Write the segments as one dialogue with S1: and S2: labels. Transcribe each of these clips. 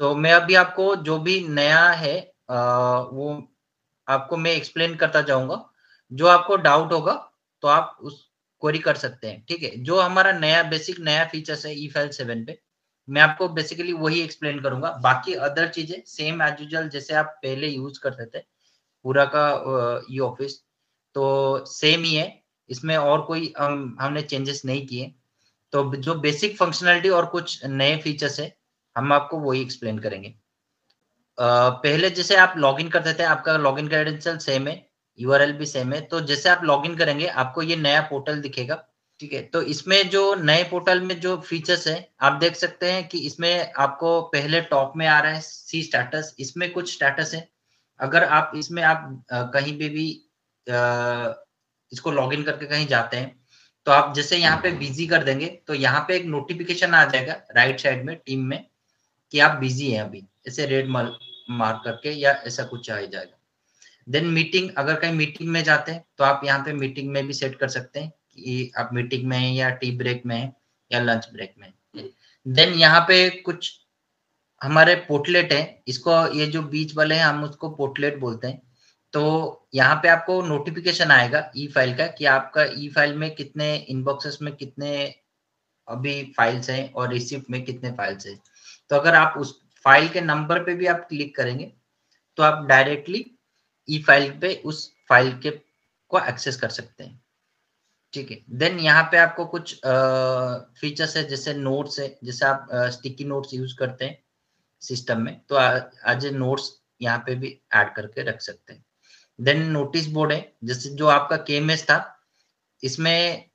S1: तो मैं अभी आपको जो भी नया है आ, वो आपको मैं एक्सप्लेन करता जाऊँगा। जो आपको डाउट होगा तो आप उस क्वेरी कर सकते हैं ठीक है? जो हमारा नया बेसिक नया फीचर्स है ई फ़ाइल सेवन पे मैं आपको बेसिकली वही एक्सप्लेन करूँगा। बाकी अदर चीज़ें सेम एज यूजल जैसे आप पहले यूज़ करते थे पूरा का ई ऑफ़िस तो सेम ही है इसमें और कोई हम हमने चेंजेस नहीं किए। तो जो बेसिक फंक्शनलिटी और कुछ नए फीचर्स है हम आपको वही एक्सप्लेन करेंगे। Uh, पहले जैसे आप लॉगिन करते थे आपका लॉगिन क्रेडेंशियल सेम है यूआरएल भी सेम है तो जैसे आप लॉगिन करेंगे आपको ये नया पोर्टल दिखेगा ठीक है? तो इसमें जो नए पोर्टल में जो फीचर्स है आप देख सकते हैं कि इसमें आपको पहले टॉप में आ रहा है सी स्टेटस इसमें कुछ स्टेटस है। अगर आप इसमें आप कहीं पे भी इसको लॉगिन करके कहीं जाते हैं तो आप जैसे यहाँ पे बिज़ी कर देंगे तो यहाँ पे एक नोटिफिकेशन आ जाएगा राइट साइड में टीम में कि आप बिज़ी हैं अभी, ऐसे रेड मार्क करके या ऐसा कुछ आ जाएगा। देन मीटिंग अगर कहीं मीटिंग में जाते हैं तो आप यहाँ पे मीटिंग में भी सेट कर सकते हैं कि आप मीटिंग में हैं या टी ब्रेक में हैं या लंच ब्रेक में देन यहाँ पे कुछ हमारे पोर्टलेट है, इसको, ये जो बीच वाले हैं, हम उसको पोर्टलेट बोलते हैं। तो यहाँ पे आपको नोटिफिकेशन आएगा ई फ़ाइल का कि आपका ई फ़ाइल में कितने इनबॉक्सेस में कितने अभी फाइल्स हैं और रिसिप्ट में कितने फाइल्स हैं। तो अगर आप उस फ़ाइल के नंबर पे भी आप क्लिक करेंगे तो आप डायरेक्टली ई फ़ाइल पे उस फ़ाइल के को एक्सेस कर सकते हैं। ठीक है? देन यहाँ पे आपको कुछ फीचर्स है, जैसे नोट्स है, जैसे आप स्टिकी नोट्स यूज़ करते हैं सिस्टम में तो आज नोट्स यहाँ पे भी ऐड करके रख सकते हैं। देन नोटिस बोर्ड है, जैसे जो आपका के था, इसमें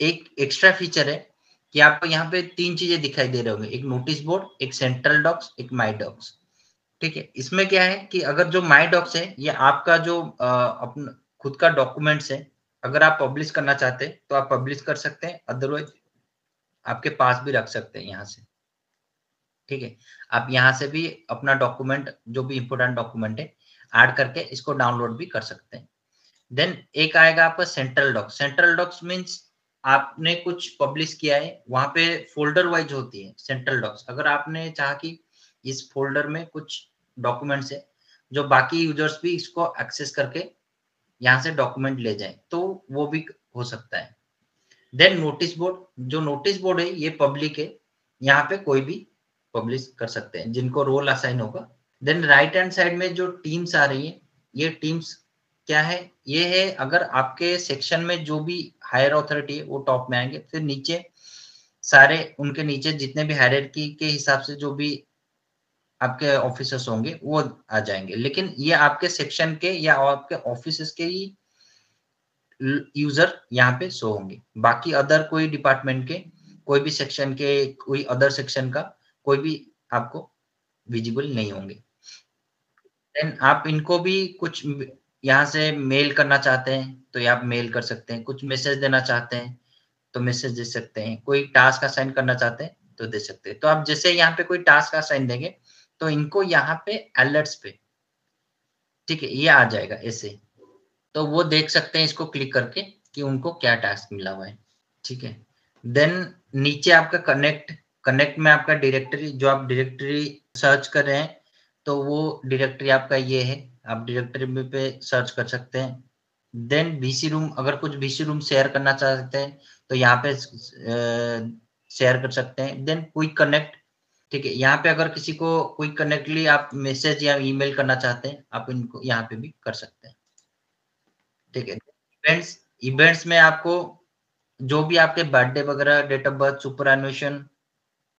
S1: एक एक्स्ट्रा फीचर है कि आपको यहाँ पे तीन चीज़ें दिखाई दे रहे होंगे, एक नोटिस बोर्ड एक सेंट्रल डॉक्स एक माई डॉक्स ठीक है? इसमें क्या है कि अगर जो माई डॉक्स है, ये आपका जो अपना, खुद का डॉक्यूमेंट्स है, अगर आप पब्लिश करना चाहते हैं तो आप पब्लिश कर सकते हैं अदरवाइज़ आपके पास भी रख सकते हैं यहाँ से। ठीक है? आप यहाँ से भी अपना डॉक्यूमेंट जो भी इंपोर्टेंट डॉक्यूमेंट है ऐड करके इसको डाउनलोड भी कर सकते हैं। देन एक आएगा आपका central docs central docs means आपने कुछ पब्लिश किया है, वहाँ पे फोल्डर वाइज होती है सेंट्रल डॉक्स अगर आपने चाहा कि इस फोल्डर में कुछ डॉक्यूमेंट्स है, जो बाकी यूज़र्स भी इसको एक्सेस करके यहाँ से डॉक्यूमेंट ले जाए तो वो भी हो सकता है। देन नोटिस बोर्ड जो नोटिस बोर्ड है, ये पब्लिक है, यहाँ पे कोई भी पब्लिश कर सकते हैं, जिनको रोल असाइन होगा। देन राइट हैंड साइड में जो टीम्स आ रही है, ये टीम्स क्या है? ये है, अगर आपके सेक्शन में जो भी हायर ऑथोरिटी है, वो टॉप में आएँगे, फिर नीचे सारे उनके नीचे जितने भी हायर के हिसाब से जो भी आपके ऑफिसर्स होंगे, वो आ जाएँगे। लेकिन ये आपके सेक्शन के या आपके ऑफ़िस के ही यूज़र यहाँ पे शो होंगे। बाकी अदर कोई डिपार्टमेंट के, कोई भी सेक्शन के, कोई अदर सेक्शन का, कोई भी आपको विजिबल नहीं होंगे। देन आप इनको भी कुछ यहाँ से मेल करना चाहते हैं तो ये आप मेल कर सकते हैं। कुछ मैसेज देना चाहते हैं तो मैसेज दे सकते हैं। कोई टास्क असाइन करना चाहते हैं तो दे सकते हैं। तो आप जैसे यहाँ पे कोई टास्क असाइन देंगे तो इनको यहाँ पे अलर्ट्स पे, ठीक है, ये आ जाएगा ऐसे। तो वो देख सकते हैं इसको क्लिक करके कि उनको क्या टास्क मिला हुआ है, ठीक है। देन नीचे आपका कनेक्ट कनेक्ट में आपका डायरेक्टरी जो आप डायरेक्टरी सर्च कर रहे हैं तो वो डायरेक्टरी आपका ये है आप डायरेक्टरी पे सर्च कर सकते हैं। देन बीसी रूम अगर कुछ बीसी रूम शेयर करना चाहते हैं तो यहाँ पे शेयर कर सकते हैं। देन क्विक कनेक्ट ठीक है, यहाँ पे अगर किसी को कोई कनेक्टली आप मैसेज या ईमेल करना चाहते हैं, आप इनको यहाँ पे भी कर सकते हैं। ठीक है इवेंट्स इवेंट्स में आपको जो भी आपके बर्थडे वगैरह date of birth superannuation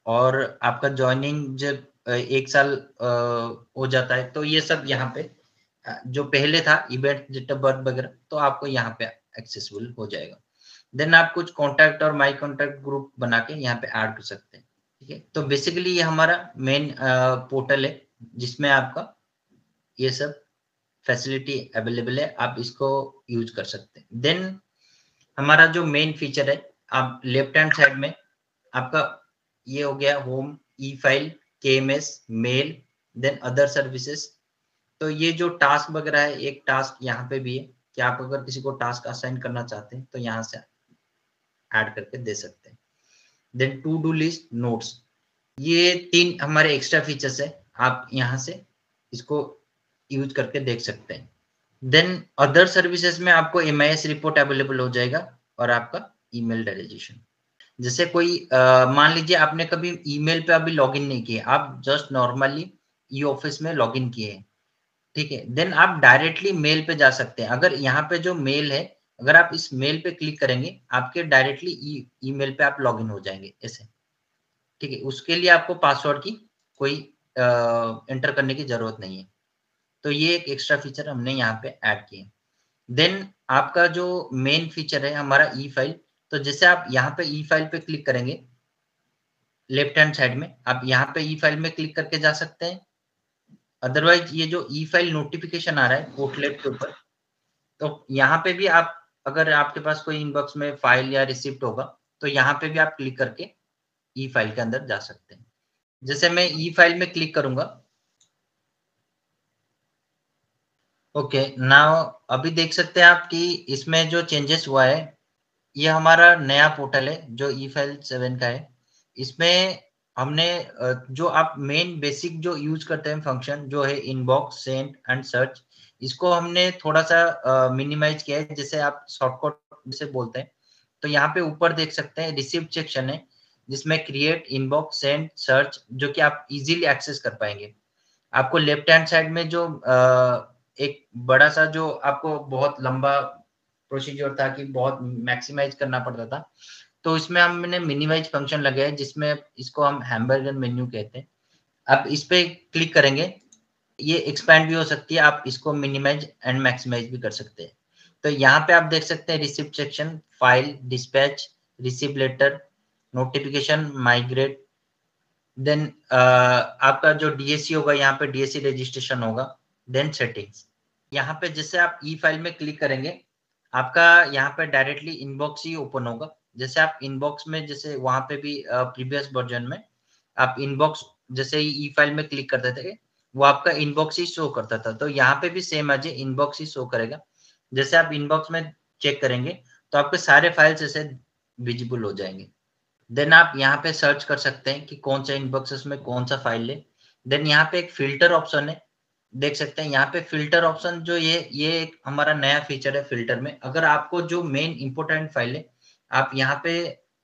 S1: और आपका ज्वाइनिंग जब एक साल हो जाता है तो ये सब यहाँ पे जो पहले था इवेंट ऑफ़ बर्थ वगैरह तो आपको यहाँ पे एक्सेसिबल हो जाएगा। देन आप कुछ कॉन्टैक्ट और माई कॉन्टैक्ट ग्रुप बना के यहाँ पे ऐड कर सकते हैं, ठीक है? तो बेसिकली ये हमारा मेन पोर्टल है, जिसमें आपका ये सब फैसिलिटी अवेलेबल है, आप इसको यूज़ कर सकते हैं। देन हमारा जो मेन फीचर है, आप लेफ़्ट हैंड साइड में आपका ये हो गया होम ई फ़ाइल के मेल देन अदर सर्विसेज़ तो ये जो टास्क वगैरह है, एक टास्क यहाँ पे भी है कि आप अगर किसी को टास्क असाइन करना चाहते हैं तो यहाँ से ऐड करके दे सकते हैं। Then to do list notes ये तीन हमारे एक्स्ट्रा फीचर्स है, आप यहाँ से इसको यूज़ करके देख सकते हैं। देन अदर सर्विसेज़ में आपको एमआईएस रिपोर्ट अवेलेबल हो जाएगा और आपका ईमेल डायरेजेशन जैसे कोई मान लीजिए आपने कभी ईमेल पे अभी लॉगिन नहीं किए, आप जस्ट नॉर्मली ई ऑफ़िस में लॉगिन किए हैं। ठीक है? देन आप डायरेक्टली मेल पे जा सकते हैं। अगर यहाँ पे जो मेल है, अगर आप इस मेल पे क्लिक करेंगे, आपके डायरेक्टली ईमेल पे आप लॉगिन हो जाएँगे, ऐसे। ठीक है? उसके लिए आपको पासवर्ड की कोई एंटर करने की ज़रूरत नहीं है। तो ये एक एक्स्ट्रा फीचर हमने यहाँ पे ऐड किए देन आपका जो मेन फीचर है, हमारा ई फ़ाइल तो जैसे आप यहाँ पे ई फ़ाइल पे क्लिक करेंगे लेफ़्ट हैंड साइड में, आप यहाँ पे ई फ़ाइल में क्लिक करके जा सकते हैं। अदरवाइज़ ये जो ई फ़ाइल नोटिफिकेशन आ रहा है पोर्टलेट के ऊपर तो यहाँ पे भी आप, अगर आपके पास कोई इनबॉक्स में फ़ाइल या रिसिप्ट होगा तो यहाँ पे भी आप क्लिक करके ई फ़ाइल के अंदर जा सकते हैं। जैसे मैं ई फ़ाइल में क्लिक करूँगा। ओके नाउ अभी देख सकते हैं आप कि इसमें जो चेंजेस हुआ है, ये हमारा नया पोर्टल है, जो ई फ़ाइल सेवन का है। इसमें हमने जो आप मेन बेसिक जो यूज़ करते हैं फ़ंक्शन जो है इनबॉक्स सेंड एंड सर्च इसको हमने थोड़ा सा मिनिमाइज किया है। जैसे आप शॉर्टकट जैसे बोलते हैं तो यहाँ पे ऊपर देख सकते हैं रिसिप्ट सेक्शन है, जिसमें क्रिएट इनबॉक्स सेंड सर्च जो कि आप इजीली एक्सेस कर पाएँगे। आपको लेफ़्ट हैंड साइड में जो एक बड़ा सा जो आपको बहुत लंबा प्रोसीजर था कि बहुत मैक्सिमाइज करना पड़ता था तो इसमें हमने मिनिमाइज फ़ंक्शन लगाया जिसमें इसको हम हैमबर्गर मेन्यू कहते हैं। आप इस पे क्लिक करेंगे, ये एक्सपैंड भी हो सकती है, आप इसको मिनिमाइज एंड मैक्सिमाइज भी कर सकते हैं। तो यहाँ पे आप देख सकते हैं receipt section file dispatch receipt letter notification migrate then आपका जो डीएससी होगा, यहाँ पे डीएससी रजिस्ट्रेशन होगा देन सेटिंग्स यहाँ पे जैसे आप ई फ़ाइल में क्लिक करेंगे, आपका यहाँ पे डायरेक्टली इनबॉक्स ही ओपन होगा। जैसे आप इनबॉक्स में, जैसे वहाँ पे भी प्रीवियस वर्जन में, आप इनबॉक्स जैसे ई फ़ाइल में क्लिक करते थे, वो आपका इनबॉक्स ही शो करता था। तो यहाँ पे भी सेम आज इनबॉक्स ही शो करेगा। जैसे आप इनबॉक्स में चेक करेंगे तो आपके सारे फाइल्स ऐसे विजिबल हो जाएँगे। देन आप यहाँ पे सर्च कर सकते हैं कि कौन सा इनबॉक्सेस में कौन सा फ़ाइल ले देन यहाँ पे एक फ़िल्टर ऑप्शन है। देख सकते हैं, यहाँ पे फ़िल्टर ऑप्शन जो ये ये एक हमारा नया फीचर है फ़िल्टर में। अगर आपको जो मेन इंपोर्टेंट फ़ाइल है आप यहाँ पे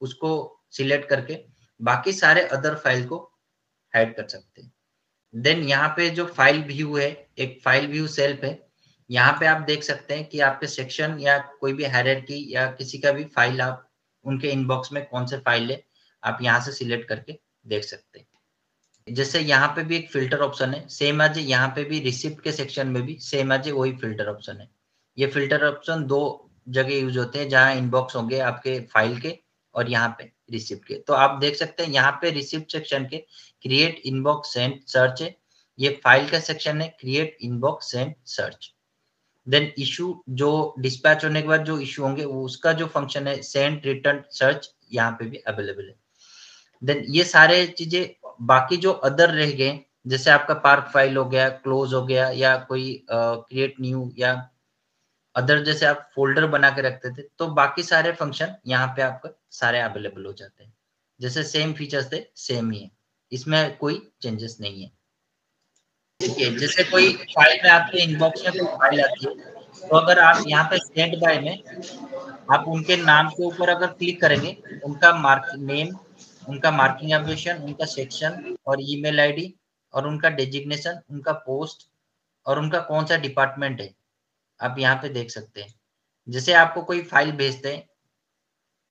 S1: उसको सिलेक्ट करके बाकी सारे अदर फ़ाइल को हाइड कर सकते हैं। देन यहाँ पे जो फ़ाइल व्यू है, एक फ़ाइल व्यू सेल्फ है, यहाँ पे आप देख सकते हैं कि आपके सेक्शन या कोई भी हायरार्की या किसी का भी फ़ाइल आप, उनके इनबॉक्स में कौन से फ़ाइल है, आप यहाँ से सिलेक्ट करके देख सकते हैं। जैसे यहाँ पे भी एक फ़िल्टर ऑप्शन है सेम आज यहाँ पे भी रिसिप्ट के सेक्शन में भी सेम आज वही फ़िल्टर ऑप्शन है। ये फ़िल्टर ऑप्शन दो जगह यूज़ होते हैं जहाँ इनबॉक्स होंगे आपके फ़ाइल के और यहाँ पे रिसिप्ट के। तो आप देख सकते हैं यहाँ पे रिसिप्ट सेक्शन के क्रिएट इनबॉक्स सेंड सर्च है। ये फ़ाइल का सेक्शन है create inbox send search then issue जो डिस्पैच होने के बाद जो इशू होंगे वो उसका जो फ़ंक्शन है सेंड रिटर्न सर्च यहाँ पे भी अवेलेबल है। देन ये सारे चीज़ें बाकी जो अदर रह गए जैसे आपका पार्क फ़ाइल हो गया क्लोज हो गया या कोई क्रिएट uh, न्यू या अदर जैसे आप फोल्डर बना के रखते थे तो बाकी सारे फ़ंक्शन यहाँ पे आपका सारे अवेलेबल हो जाते हैं। जैसे सेम फीचर्स थे सेम ही है। इसमें कोई चेंजेस नहीं है। ठीक है, जैसे कोई फ़ाइल में आपके इनबॉक्स में कोई फ़ाइल आती है तो अगर आप यहाँ पे सेंड बाय में आप उनके नाम के ऊपर अगर क्लिक करेंगे, उनका मार्क नेम उनका मार्किंग एब्रेशन उनका सेक्शन और ईमेल आईडी और उनका डेजिग्नेशन उनका पोस्ट और उनका कौन सा डिपार्टमेंट है आप यहाँ पे देख सकते हैं। जैसे आपको कोई फ़ाइल भेजते हैं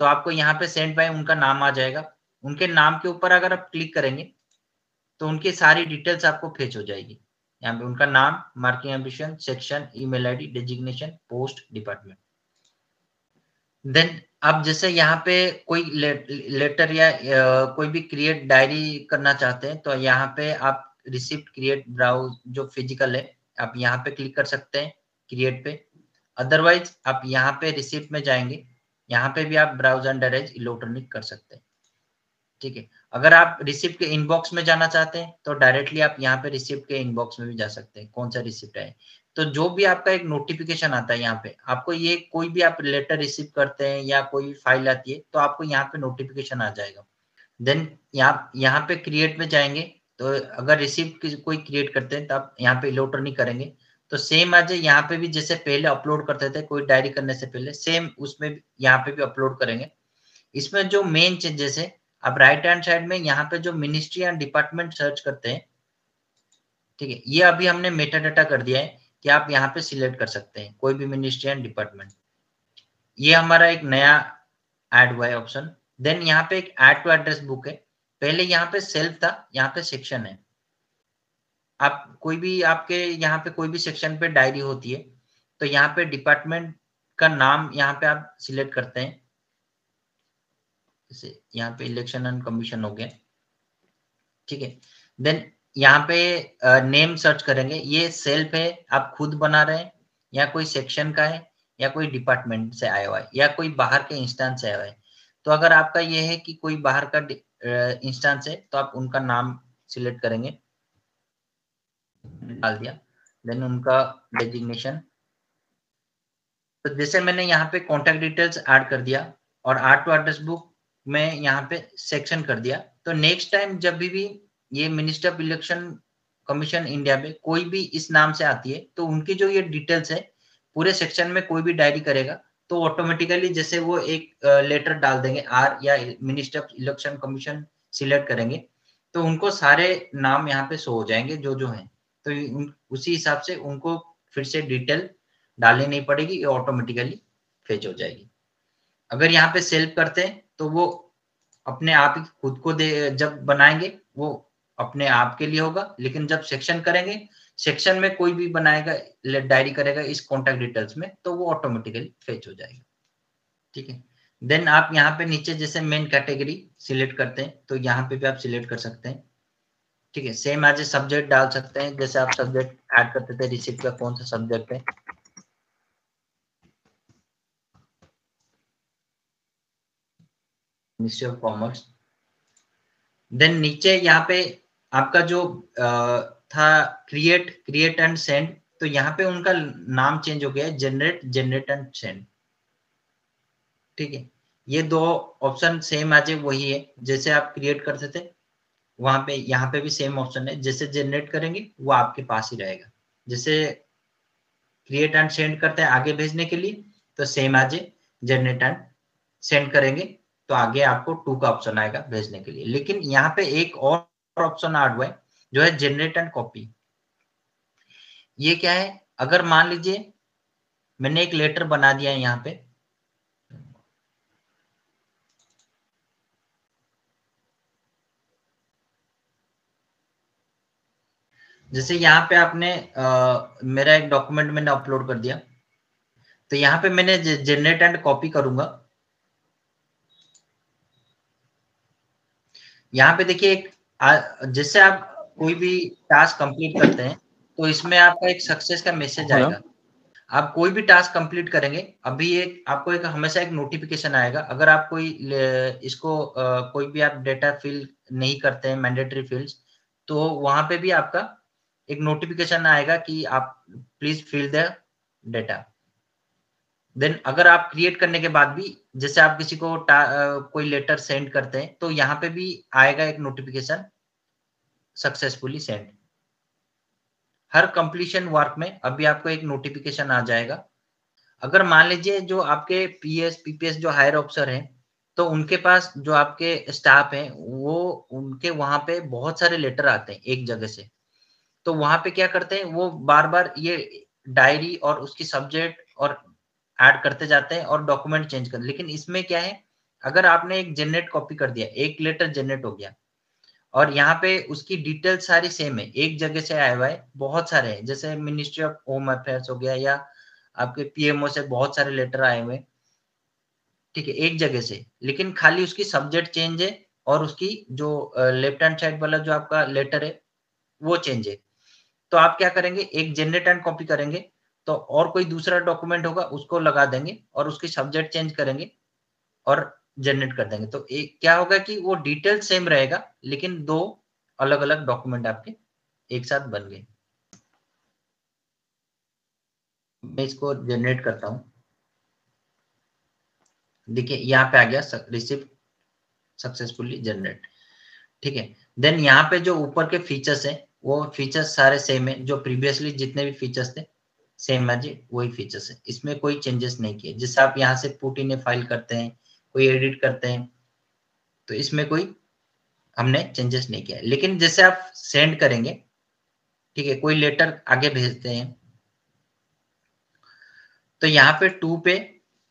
S1: तो आपको यहाँ पे सेंड बाय उनका नाम आ जाएगा। उनके नाम के ऊपर अगर आप क्लिक करेंगे तो उनकी सारी डिटेल्स आपको फेच हो जाएगी। यहाँ पे उनका नाम marking ambition section email ID designation post department then अब जैसे यहाँ पे कोई ले, लेटर या कोई भी क्रिएट डायरी करना चाहते हैं तो यहाँ पे आप रिसिप्ट क्रिएट ब्राउज जो फ़िज़िकल है आप यहाँ पे क्लिक कर सकते हैं। क्रिएट पे। अदरवाइज़ आप यहाँ पे रिसिप्ट में जाएँगे। यहाँ पे भी आप ब्राउज अंडर एज इलेक्ट्रॉनिक कर सकते हैं। ठीक है? अगर आप रिसिप्ट के इनबॉक्स में जाना चाहते हैं तो डायरेक्टली आप यहाँ पे रिसिप्ट के इनबॉक्स में भी जा सकते हैं। कौन सा रिसिप्ट है? तो जो भी आपका एक नोटिफिकेशन आता है यहाँ पे, आपको ये कोई भी आप लेटर रिसीव करते हैं या कोई फ़ाइल आती है तो आपको यहाँ पे नोटिफिकेशन आ जाएगा। देन यहाँ यहाँ पे क्रिएट में जाएँगे तो अगर रिसिप्ट कोई क्रिएट करते हैं तो आप यहाँ पे इलेक्ट्रॉनिक करेंगे। तो सेम आज यहाँ पे भी जैसे पहले अपलोड करते थे, कोई डायरी करने से पहले सेम उसमें यहाँ पे भी अपलोड करेंगे। इसमें जो मेन चेंजेस है आप राइट हैंड साइड में यहाँ पे जो मिनिस्ट्री एंड डिपार्टमेंट सर्च करते हैं, ठीक है, ये अभी हमने मेटा डाटा कर दिया है कि आप यहाँ पे सिलेक्ट कर सकते हैं, कोई भी मिनिस्ट्री एंड डिपार्टमेंट ये हमारा एक नया एड हुआ है ऑप्शन देन यहाँ पे एक एड टू एड्रेस बुक है। पहले यहाँ पे सेल्फ था, यहाँ पे सेक्शन है। आप कोई भी आपके यहाँ पे कोई भी सेक्शन पे डायरी होती है तो यहाँ पे डिपार्टमेंट का नाम यहाँ पे आप सिलेक्ट करते हैं। जैसे यहाँ पे इलेक्शन एंड कमीशन हो गया। ठीक है? देन यहाँ पे नेम सर्च करेंगे। ये सेल्फ है, आप खुद बना रहे हैं, या कोई सेक्शन का है, या कोई डिपार्टमेंट से आया हुआ है, या कोई बाहर के इंस्टांस से आया हुआ है। तो अगर आपका ये है कि कोई बाहर का इंस्टांस है तो आप उनका नाम सिलेक्ट करेंगे। डाल दिया। देन उनका डेजिग्नेशन तो जैसे मैंने यहाँ पे कॉन्टेक्ट डिटेल्स ऐड कर दिया और आर टू एड्रेस बुक में यहाँ पे सेक्शन कर दिया। तो नेक्स्ट टाइम जब भी, भी ये minister of election commission India में कोई भी इस नाम से आती है तो उनकी जो ये डिटेल्स है पूरे सेक्शन में कोई भी डायरी करेगा तो ऑटोमेटिकली जैसे वो एक लेटर डाल देंगे आर या minister of election commission select करेंगे तो उनको सारे नाम यहाँ पे शो हो जाएँगे जो जो हैं। तो उसी हिसाब से उनको फिर से डिटेल डालनी नहीं पड़ेगी, ये ऑटोमेटिकली फेच हो जाएगी। अगर यहाँ पे सेल्फ करते हैं तो वो अपने आप ही खुद को दे, जब बनाएँगे, वो अपने आप के लिए होगा। लेकिन जब सेक्शन करेंगे सेक्शन में कोई भी बनाएगा डायरी करेगा इस कॉन्टेक्ट डिटेल्स में तो वो ऑटोमेटिकली फेच हो जाएगा। ठीक है? देन आप यहाँ पे नीचे जैसे मेन कैटेगरी सिलेक्ट करते हैं तो यहाँ पे भी आप सिलेक्ट कर सकते हैं। ठीक है सेम एज ए सब्जेक्ट डाल सकते हैं जैसे आप सब्जेक्ट ऐड करते थे रिसिप्ट का कौन सा सब्जेक्ट है? मिनिस्ट्री ऑफ़ कॉमर्स देन नीचे यहाँ पे आपका जो आ, था क्रिएट क्रिएट एंड सेंड तो यहाँ पे उनका नाम चेंज हो गया है जनरेट जनरेट एंड सेंड ठीक है ये दो ऑप्शन सेम आज वही है जैसे आप क्रिएट करते थे वहाँ पे, यहाँ पे भी सेम ऑप्शन है। जैसे जनरेट करेंगे, वो आपके पास ही रहेगा। जैसे क्रिएट एंड सेंड करते हैं आगे भेजने के लिए तो सेम आज जनरेट एंड सेंड करेंगे तो आगे आपको टू का ऑप्शन आएगा भेजने के लिए। लेकिन यहाँ पे एक और ऑप्शन ऐड हुआ है जो है जनरेट एंड कॉपी ये क्या है? अगर मान लीजिए, मैंने एक लेटर बना दिया है यहाँ पे जैसे यहाँ पे आपने आ, मेरा एक डॉक्यूमेंट मैंने अपलोड कर दिया। तो यहाँ पे मैंने जनरेट एंड कॉपी करूँगा। यहाँ पे देखिए एक जैसे आप कोई भी टास्क कंप्लीट करते हैं तो इसमें आपका एक सक्सेस का मैसेज आएगा। आप कोई भी टास्क कंप्लीट करेंगे अभी एक आपको एक हमेशा एक नोटिफिकेशन आएगा। अगर आप कोई इसको कोई भी आप डेटा फिल नहीं करते हैं मैंडेटरी फील्ड्स तो वहाँ पे भी आपका एक नोटिफिकेशन आएगा कि आप please fill the data then अगर आप क्रिएट करने के बाद भी जैसे आप किसी को आ, कोई लेटर सेंड करते हैं तो यहाँ पे भी आएगा एक नोटिफिकेशन सक्सेसफुली सेंड हर कंप्लीशन वर्क में अभी आपको एक नोटिफिकेशन आ जाएगा। अगर मान लीजिए जो आपके पीएस पीपीएस जो हायर ऑफिसर हैं तो उनके पास जो आपके स्टाफ हैं वो उनके वहाँ पे बहुत सारे लेटर आते हैं एक जगह से। तो वहाँ पे क्या करते हैं, वो बार बार ये डायरी और उसकी सब्जेक्ट और ऐड करते जाते हैं और डॉक्यूमेंट चेंज कर लेकिन इसमें क्या है, अगर आपने एक जनरेट कॉपी कर दिया, एक लेटर जनरेट हो गया, और यहाँ पे उसकी डिटेल सारी सेम है, एक जगह से आया हुआ है, बहुत सारे हैं, जैसे मिनिस्ट्री ऑफ़ होम अफेयर्स हो गया या आपके पीएमओ से बहुत सारे लेटर आए हुए ठीक है, एक जगह से। लेकिन खाली उसकी सब्जेक्ट चेंज है और उसकी जो लेफ़्ट हैंड साइड वाला जो आपका लेटर है, वो चेंज है। तो आप क्या करेंगे, एक जनरेट एंड कॉपी करेंगे तो और कोई दूसरा डॉक्यूमेंट होगा, उसको लगा देंगे और उसकी सब्जेक्ट चेंज करेंगे और जनरेट कर देंगे। तो एक, क्या होगा कि वो डिटेल सेम रहेगा, लेकिन दो अलग अलग डॉक्यूमेंट आपके एक साथ बन गए। मैं इसको जनरेट करता हूँ। देखिए, यहाँ पे आ गया रिसिप्ट सक्सेसफुली जनरेट ठीक है? देन यहाँ पे जो ऊपर के फीचर्स हैं वो फीचर्स सारे सेम है, जो प्रीवियसली जितने भी फीचर्स थे सेम है जी, वही फीचर्स है। इसमें कोई चेंजेस नहीं किए। जिससे आप यहाँ से पुट इन फ़ाइल करते हैं, कोई एडिट करते हैं तो इसमें कोई हमने चेंजेस नहीं किया। लेकिन जैसे आप सेंड करेंगे, ठीक है, कोई लेटर आगे भेजते हैं तो यहाँ पे टू पे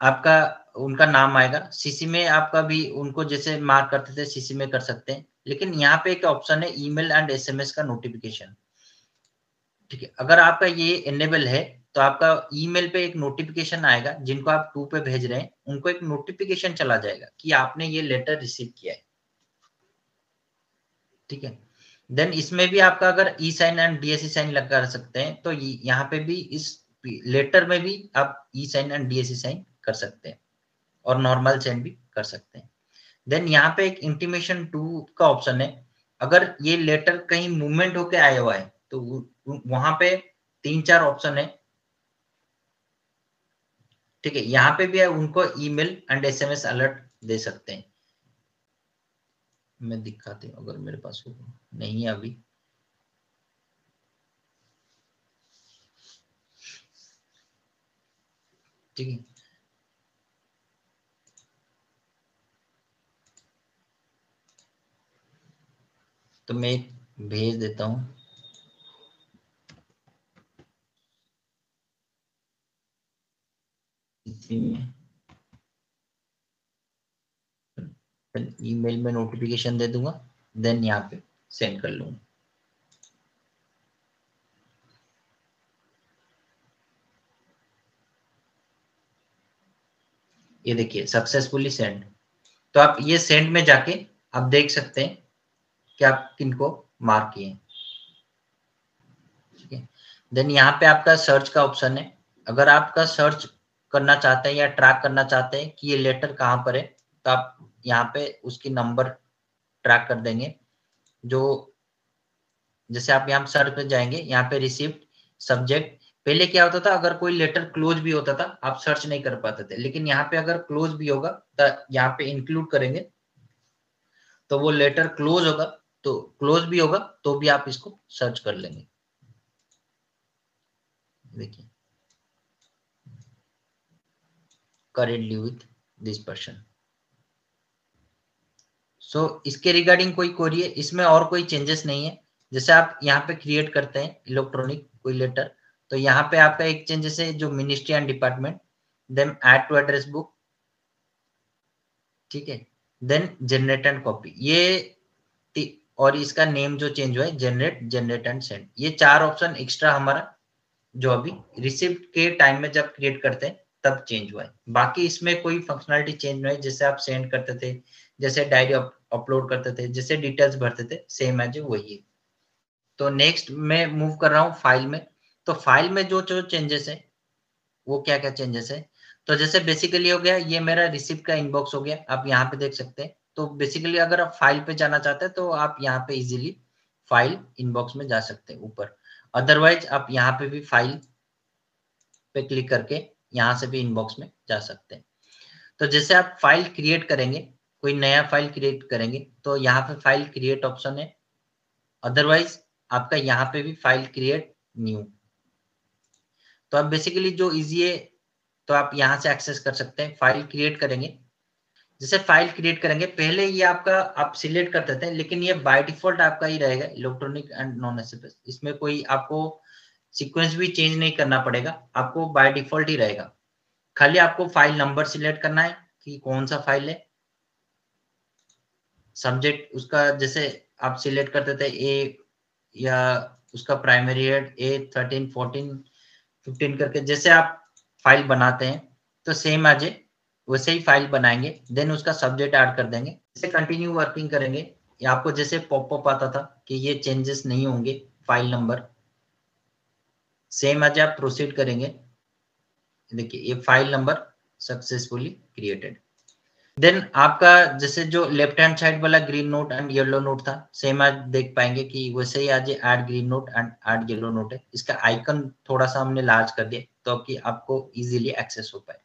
S1: आपका, उनका नाम आएगा। सीसी में आपका भी उनको जैसे मार्क करते थे सीसी में कर सकते हैं। लेकिन यहाँ पे एक ऑप्शन है ईमेल एंड एसएमएस का नोटिफिकेशन ठीक है, अगर आपका ये एनेबल है तो आपका ईमेल पे एक नोटिफिकेशन आएगा, जिनको आप टू पे भेज रहे हैं, उनको एक नोटिफिकेशन चला जाएगा कि आपने ये लेटर रिसीव किया है। ठीक है देन इसमें भी आपका अगर e sign and DSC sign लगा सकते हैं तो यहाँ पे भी इस लेटर में भी आप e sign and DSC sign कर सकते हैं, और नॉर्मल साइन भी कर सकते हैं। देन यहाँ पे एक इंटीमेशन टू का ऑप्शन है। अगर ये लेटर कहीं मूवमेंट होके आया हुआ है तो वहाँ पे तीन चार ऑप्शन है। ठीक है, यहाँ पे भी है उनको ईमेल एंड एसएमएस अलर्ट दे सकते हैं। मैं दिखाती हूँ, अगर मेरे पास नहीं है अभी। ठीक है। तो मैं भेज देता हूँ। ईमेल में। नोटिफिकेशन दे दूँगा देन यहाँ पे सेंड कर लूँगा। ये देखिए सक्सेसफुली सेंड तो आप ये सेंड में जाके आप देख सकते हैं कि आप किनको मार्क किए देन यहाँ पे आपका सर्च का ऑप्शन है। अगर आपका सर्च करना चाहते हैं या ट्रैक करना चाहते हैं कि ये लेटर कहाँ पर है तो आप यहाँ पे उसकी नंबर ट्रैक कर देंगे। जो जैसे आप यहाँ सर्च पे जाएँगे, यहाँ पे रिसिप्ट सब्जेक्ट पहले क्या होता था, अगर कोई लेटर क्लोज भी होता था, आप सर्च नहीं कर पाते थे। लेकिन यहाँ पे अगर क्लोज भी होगा तो यहाँ पे इंक्लूड करेंगे तो वो लेटर क्लोज होगा। तो क्लोज भी होगा तो भी आप इसको सर्च कर लेंगे। देखिए। Currently with this person so इसके रिगार्डिंग कोई क्वेरी है, इसमें और कोई चेंजेस नहीं है। जैसे आप यहाँ पे क्रिएट करते हैं इलेक्ट्रॉनिक कोई लेटर तो यहाँ पे आपका एक चेंजेस है जो ministry and department then add to address book ठीक है? देन जनरेट एंड कॉपी ये और इसका नेम जो चेंज हुआ है जनरेट जनरेट एंड सेंड ये चार ऑप्शन एक्स्ट्रा हमारा, जो अभी रिसिप्ट के टाइम में जब क्रिएट करते हैं, तब चेंज हुआ है। बाकी इसमें कोई फंक्शनलिटी चेंज नहीं है, जैसे आप सेंड करते थे, जैसे डायरी अपलोड करते थे, जैसे डिटेल्स भरते थे सेम है जो वही है। तो नेक्स्ट मैं मूव कर रहा हूँ फ़ाइल में। तो फ़ाइल में जो जो चेंजेस है, वो क्या क्या चेंजेस है? तो जैसे बेसिकली हो गया, ये मेरा रिसिप्ट का इनबॉक्स हो गया। आप यहाँ पे देख सकते हैं। तो बेसिकली अगर आप फ़ाइल पे जाना चाहते हैं तो आप यहाँ पे इजीली फ़ाइल इनबॉक्स में जा सकते हैं ऊपर। अदरवाइज़ आप यहाँ पे भी फ़ाइल पे क्लिक करके यहाँ से भी इनबॉक्स में जा सकते हैं। तो जैसे आप फ़ाइल क्रिएट करेंगे, कोई नया फ़ाइल क्रिएट करेंगे तो यहाँ पे फ़ाइल क्रिएट ऑप्शन है। अदरवाइज़ आपका यहाँ पे भी फ़ाइल क्रिएट न्यू तो आप बेसिकली जो इजी है तो आप यहाँ से एक्सेस कर सकते हैं। फ़ाइल क्रिएट करेंगे जैसे फ़ाइल क्रिएट करेंगे, पहले ये आपका, आप सिलेक्ट कर देते हैं, लेकिन ये बाय डिफ़ॉल्ट आपका ही रहेगा इलेक्ट्रॉनिक एंड नॉन एस इसमें कोई आपको सीक्वेंस भी चेंज नहीं करना पड़ेगा, आपको बाय डिफ़ॉल्ट ही रहेगा। खाली आपको फ़ाइल नंबर सिलेक्ट करना है कि कौन सा फ़ाइल है। सब्जेक्ट उसका, जैसे आप सिलेक्ट करते थे ए या उसका primary head A thirteen fourteen fifteen करके, जैसे आप फ़ाइल बनाते हैं तो सेम आ जाए वैसे ही फ़ाइल बनाएँगे देन उसका सब्जेक्ट ऐड कर देंगे, जैसे कंटिन्यू वर्किंग करेंगे, या आपको जैसे पॉपअप आता था कि ये चेंजेस नहीं होंगे फ़ाइल नंबर सेम आज आप प्रोसीड करेंगे, देखिए ये file number successfully created then आपका जैसे जो लेफ़्ट हैंड साइड वाला green note and yellow note था सेम आज देख पाएँगे कि वैसे ही आज add green note and add yellow note है। इसका आइकन थोड़ा सा हमने लार्ज कर दिया तो कि आपको इजीली एक्सेस हो पाए।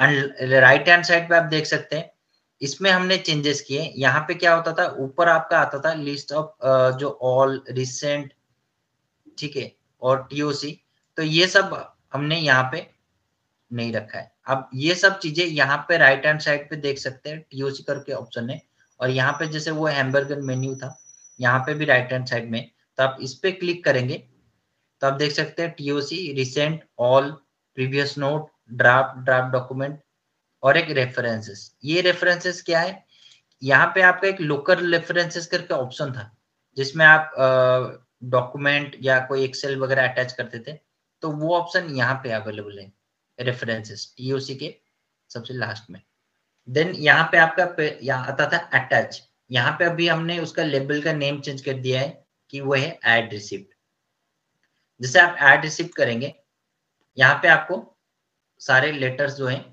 S1: एंड राइट हैंड साइड पे आप देख सकते हैं, इसमें हमने चेंजेस किए। यहाँ पे क्या होता था? ऊपर आपका आता था लिस्ट ऑफ़ जो ऑल रिसेंट ठीक है, और टीओसी तो ये सब हमने यहाँ पे नहीं रखा है। अब ये सब चीज़ें यहाँ पे राइट हैंड साइड पे देख सकते हैं टीओसी करके ऑप्शन है। और यहाँ पे जैसे वो हैमबर्गर मेन्यू था, यहाँ पे भी राइट हैंड साइड में। तो आप इस पे क्लिक करेंगे तो आप देख सकते हैं TOC recent all previous note draft draft document और एक रेफरेंसेस ये रेफरेंसेस क्या है? यहाँ पे आपका एक लोकल रेफरेंसेस करके ऑप्शन था, जिसमें आप डॉक्यूमेंट या कोई एक्सेल वगैरह अटैच करते थे तो वो ऑप्शन यहाँ पे अवेलेबल है रेफरेंसेस टीओसी के सबसे लास्ट में। देन यहाँ पे आपका यहाँ आता था अटैच यहाँ पे अभी हमने उसका लेबल का नेम चेंज कर दिया है कि वो है एड रिसिप्ट जैसे आप एड रिसिप्ट करेंगे, यहाँ पे आपको सारे लेटर्स जो हैं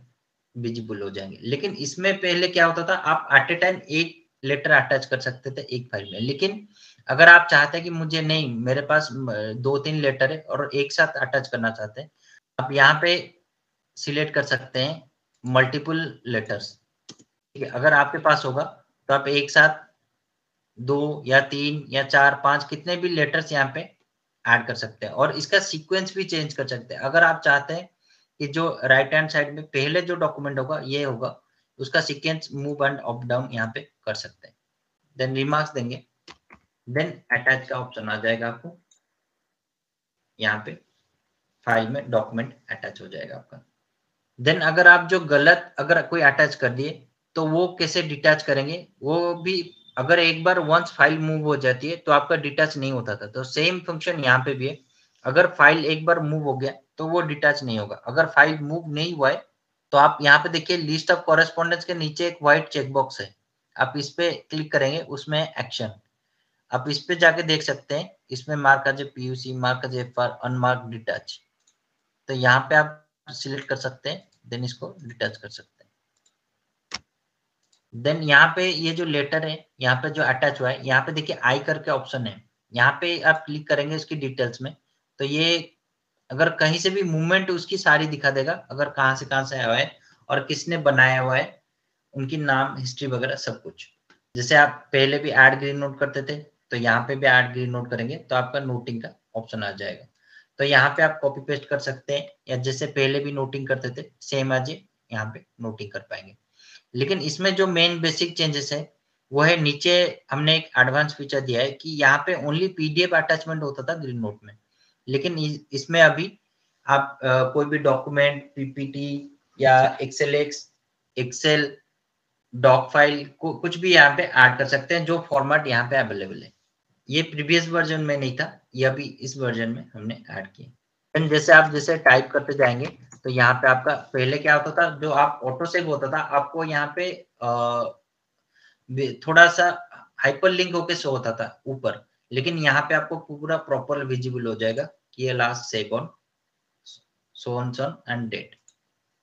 S1: विजिबल हो जाएँगे। लेकिन इसमें पहले क्या होता था, आप एट ए टाइम एक लेटर अटैच कर सकते थे एक फ़ाइल में। लेकिन अगर आप चाहते हैं कि मुझे नहीं, मेरे पास दो तीन लेटर है और एक साथ अटैच करना चाहते हैं, आप यहाँ पे सिलेक्ट कर सकते हैं मल्टीपल लेटर्स ठीक है, अगर आपके पास होगा तो आप एक साथ दो या तीन या चार, पाँच कितने भी लेटर्स यहाँ पे ऐड कर सकते हैं। और इसका सीक्वेंस भी चेंज कर सकते हैं। अगर आप चाहते हैं कि जो राइट हैंड साइड में पहले जो डॉक्यूमेंट होगा, ये होगा। उसका sequence move and up down यहाँ पे कर सकते हैं। देन रिमार्क्स देंगे। देन अटैच का ऑप्शन आ जाएगा आपको। यहाँ पे फ़ाइल में डॉक्यूमेंट अटैच हो जाएगा आपका। देन अगर आप जो गलत, अगर कोई अटैच कर दिए तो वो कैसे डिटैच करेंगे? वो भी अगर एक बार वंस फ़ाइल मूव हो जाती है तो आपका डिटैच नहीं होता था। तो सेम फ़ंक्शन यहाँ पे भी है। अगर फ़ाइल एक बार मूव हो गया तो वो डिटैच नहीं होगा। अगर फ़ाइल मूव नहीं हुआ है तो आप यहाँ पे देखिए लिस्ट ऑफ़ कॉरेस्पॉन्डेंस के नीचे एक व्हाइट चेकबॉक्स है। आप इस पे क्लिक करेंगे, उसमें एक्शन आप इस पे जाके देख सकते हैं, इसमें mark as PUC mark as F R unmark detach तो यहाँ पे आप सिलेक्ट कर सकते हैं देन इसको डिटैच कर सकते हैं। देन यहाँ पे ये जो लेटर है, यहाँ पे जो अटैच हुआ है, यहाँ पे देखिए आई करके ऑप्शन है। यहाँ पे आप क्लिक करेंगे इसकी डिटेल्स में। तो ये अगर कहीं से भी मूवमेंट उसकी सारी दिखा देगा, अगर कहाँ से कहाँ से आया हुआ है और किसने बनाया हुआ है, उनकी नाम हिस्ट्री वगैरह सब कुछ। जैसे आप पहले भी एड ग्रीन नोट करते थे तो यहाँ पे भी एड ग्रीन नोट करेंगे तो आपका नोटिंग का ऑप्शन आ जाएगा। तो यहाँ पे आप कॉपी पेस्ट कर सकते हैं, या जैसे पहले भी नोटिंग करते थे सेम आज यहाँ पे नोटिंग कर पाएँगे। लेकिन इसमें जो मेन बेसिक चेंजेस है, वो है नीचे हमने एक एडवांस फीचर दिया है कि यहाँ पे ओनली पीडीएफ अटैचमेंट होता था ग्रीन नोट में। लेकिन इसमें अभी आप आ, कोई भी डॉक्यूमेंट पीपीटी या excel x excel doc file को कुछ भी यहाँ पे ऐड कर सकते हैं जो फॉर्मेट यहाँ पे अवेलेबल है। ये प्रीवियस वर्जन में नहीं था ये अभी इस वर्जन में हमने ऐड किया। जैसे आप जैसे टाइप करते जाएँगे तो यहाँ पे आपका पहले क्या होता था जो आप ऑटो सेव होता था आपको यहाँ पे आ, थोड़ा सा हाइपर लिंक होके शो होता था ऊपर लेकिन यहाँ पे आपको पूरा प्रॉपर विजिबल हो जाएगा। कि ये last on soon soon and date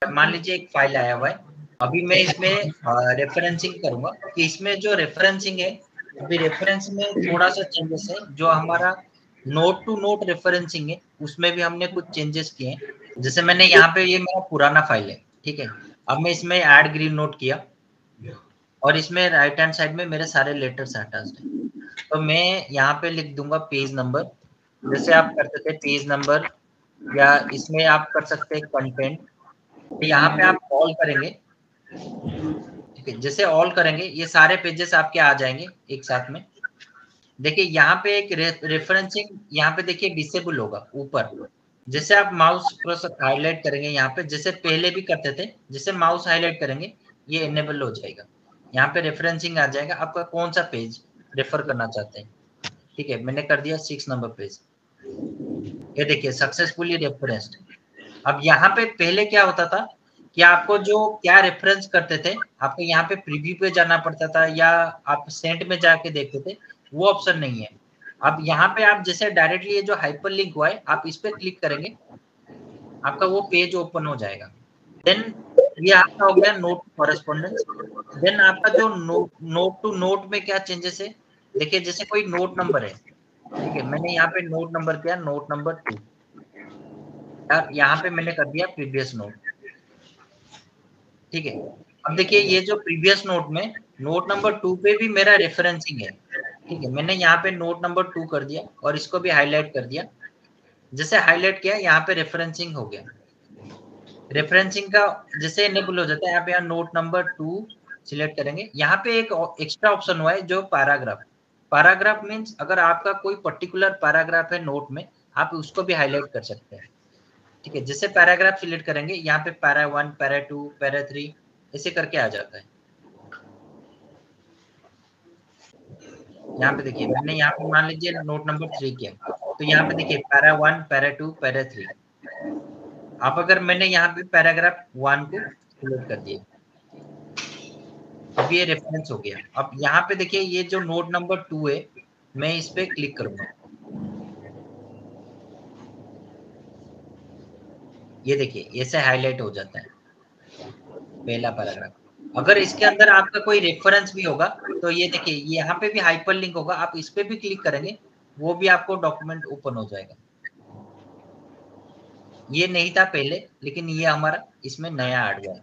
S1: मान लीजिए एक फ़ाइल आया हुआ है। अभी मैं इसमें रेफरेंसिंग करूँगा, कि इसमें जो रेफरेंसिंग है, अभी रेफरेंस में थोड़ा सा चेंजेस है, जो हमारा नोट टू नोट रेफरेंसिंग है, उसमें भी हमने कुछ चेंजेस किए हैं। जैसे मैंने यहाँ पे ये मेरा पुराना फ़ाइल है, ठीक है? अब मैं इसमें एड ग्रीन नोट किया, और इसमें राइट हैंड साइड में मेरे सारे लेटर्स अटैच हैं। तो मैं यहाँ पे लिख दूँगा पेज नंबर जैसे आप करते थे पेज नंबर या इसमें आप कर सकते हैं कंटेंट तो यहाँ पे आप कॉल करेंगे। ठीक है, जैसे ऑल करेंगे, ये सारे पेजेस आपके आ जाएँगे एक साथ में। देखिए, यहाँ पे एक रेफरेंसिंग यहाँ पे देखिए डिसेबल होगा, ऊपर। जैसे आप माउस हाईलाइट करेंगे यहाँ पे, जैसे पहले भी करते थे, जैसे माउस हाईलाइट करेंगे, ये इनेबल हो जाएगा। यहाँ पे रेफरेंसिंग आ जाएगा। आपका कौन सा पेज रेफर करना चाहते हैं? ठीक है, मैंने कर दिया सिक्स नंबर पेज ये देखिए सक्सेसफुली रेफरेंस्ड अब यहाँ पे पहले क्या होता था कि आपको जो क्या रेफरेंस करते थे, आपको यहाँ पे प्रीव्यू पे जाना पड़ता था या आप सेंट में जाके देखते थे, वो ऑप्शन नहीं है। अब यहाँ पे आप जैसे डायरेक्टली ये जो हाइपर लिंक हुआ है, आप इस पे क्लिक करेंगे, आपका वो पेज ओपन हो जाएगा। देन ये आपका हो गया नोट कॉरेस्पॉन्डेंस देन आपका जो नोट टू नोट में क्या चेंजेस है, देखिए, जैसे कोई नोट नंबर है ठीक है, मैंने यहाँ पे नोट नंबर किया नोट नंबर टू यहाँ पे मैंने कर दिया प्रीवियस नोट ठीक है, अब देखिए ये जो प्रीवियस नोट में नोट नंबर टू पे भी मेरा रेफरेंसिंग है. ठीक है, मैंने यहाँ पे नोट नंबर टू कर दिया और इसको भी हाईलाइट कर दिया. जैसे हाईलाइट किया, यहाँ पे रेफरेंसिंग हो गया. रेफरेंसिंग का जैसे इनेबल हो जाता है आप यहाँ नोट नंबर टू सिलेक्ट करेंगे. यहाँ पे एक एक्स्ट्रा ऑप्शन हुआ है जो पैराग्राफ पैराग्राफ मीन्स अगर आपका कोई पर्टिकुलर पैराग्राफ है नोट में, आप उसको भी हाईलाइट कर सकते हैं। ठीक है, जैसे पैराग्राफ सिलेक्ट करेंगे, यहाँ पे para one para two para three ऐसे करके आ जाता है। यहाँ पे देखिए, मैंने यहाँ पे मान लीजिए नोट नंबर थ्री किया। तो यहाँ पे देखिए para one para two para three आप अगर मैंने यहाँ पे पैराग्राफ वन को सिलेक्ट कर दिया अब ये रेफरेंस हो गया। अब यहाँ पे देखिए, ये जो नोट नंबर टू है, मैं इस पे क्लिक करूँगा। ये देखिए ऐसे हाईलाइट हो जाता है। पहला पैराग्राफ अगर इसके अंदर आपका कोई रेफरेंस भी होगा तो ये देखिए, यहाँ पे भी हाइपर लिंक होगा। आप इस पे भी क्लिक करेंगे, वो भी आपको डॉक्यूमेंट ओपन हो जाएगा। ये नहीं था पहले, लेकिन ये हमारा इसमें नया आ गया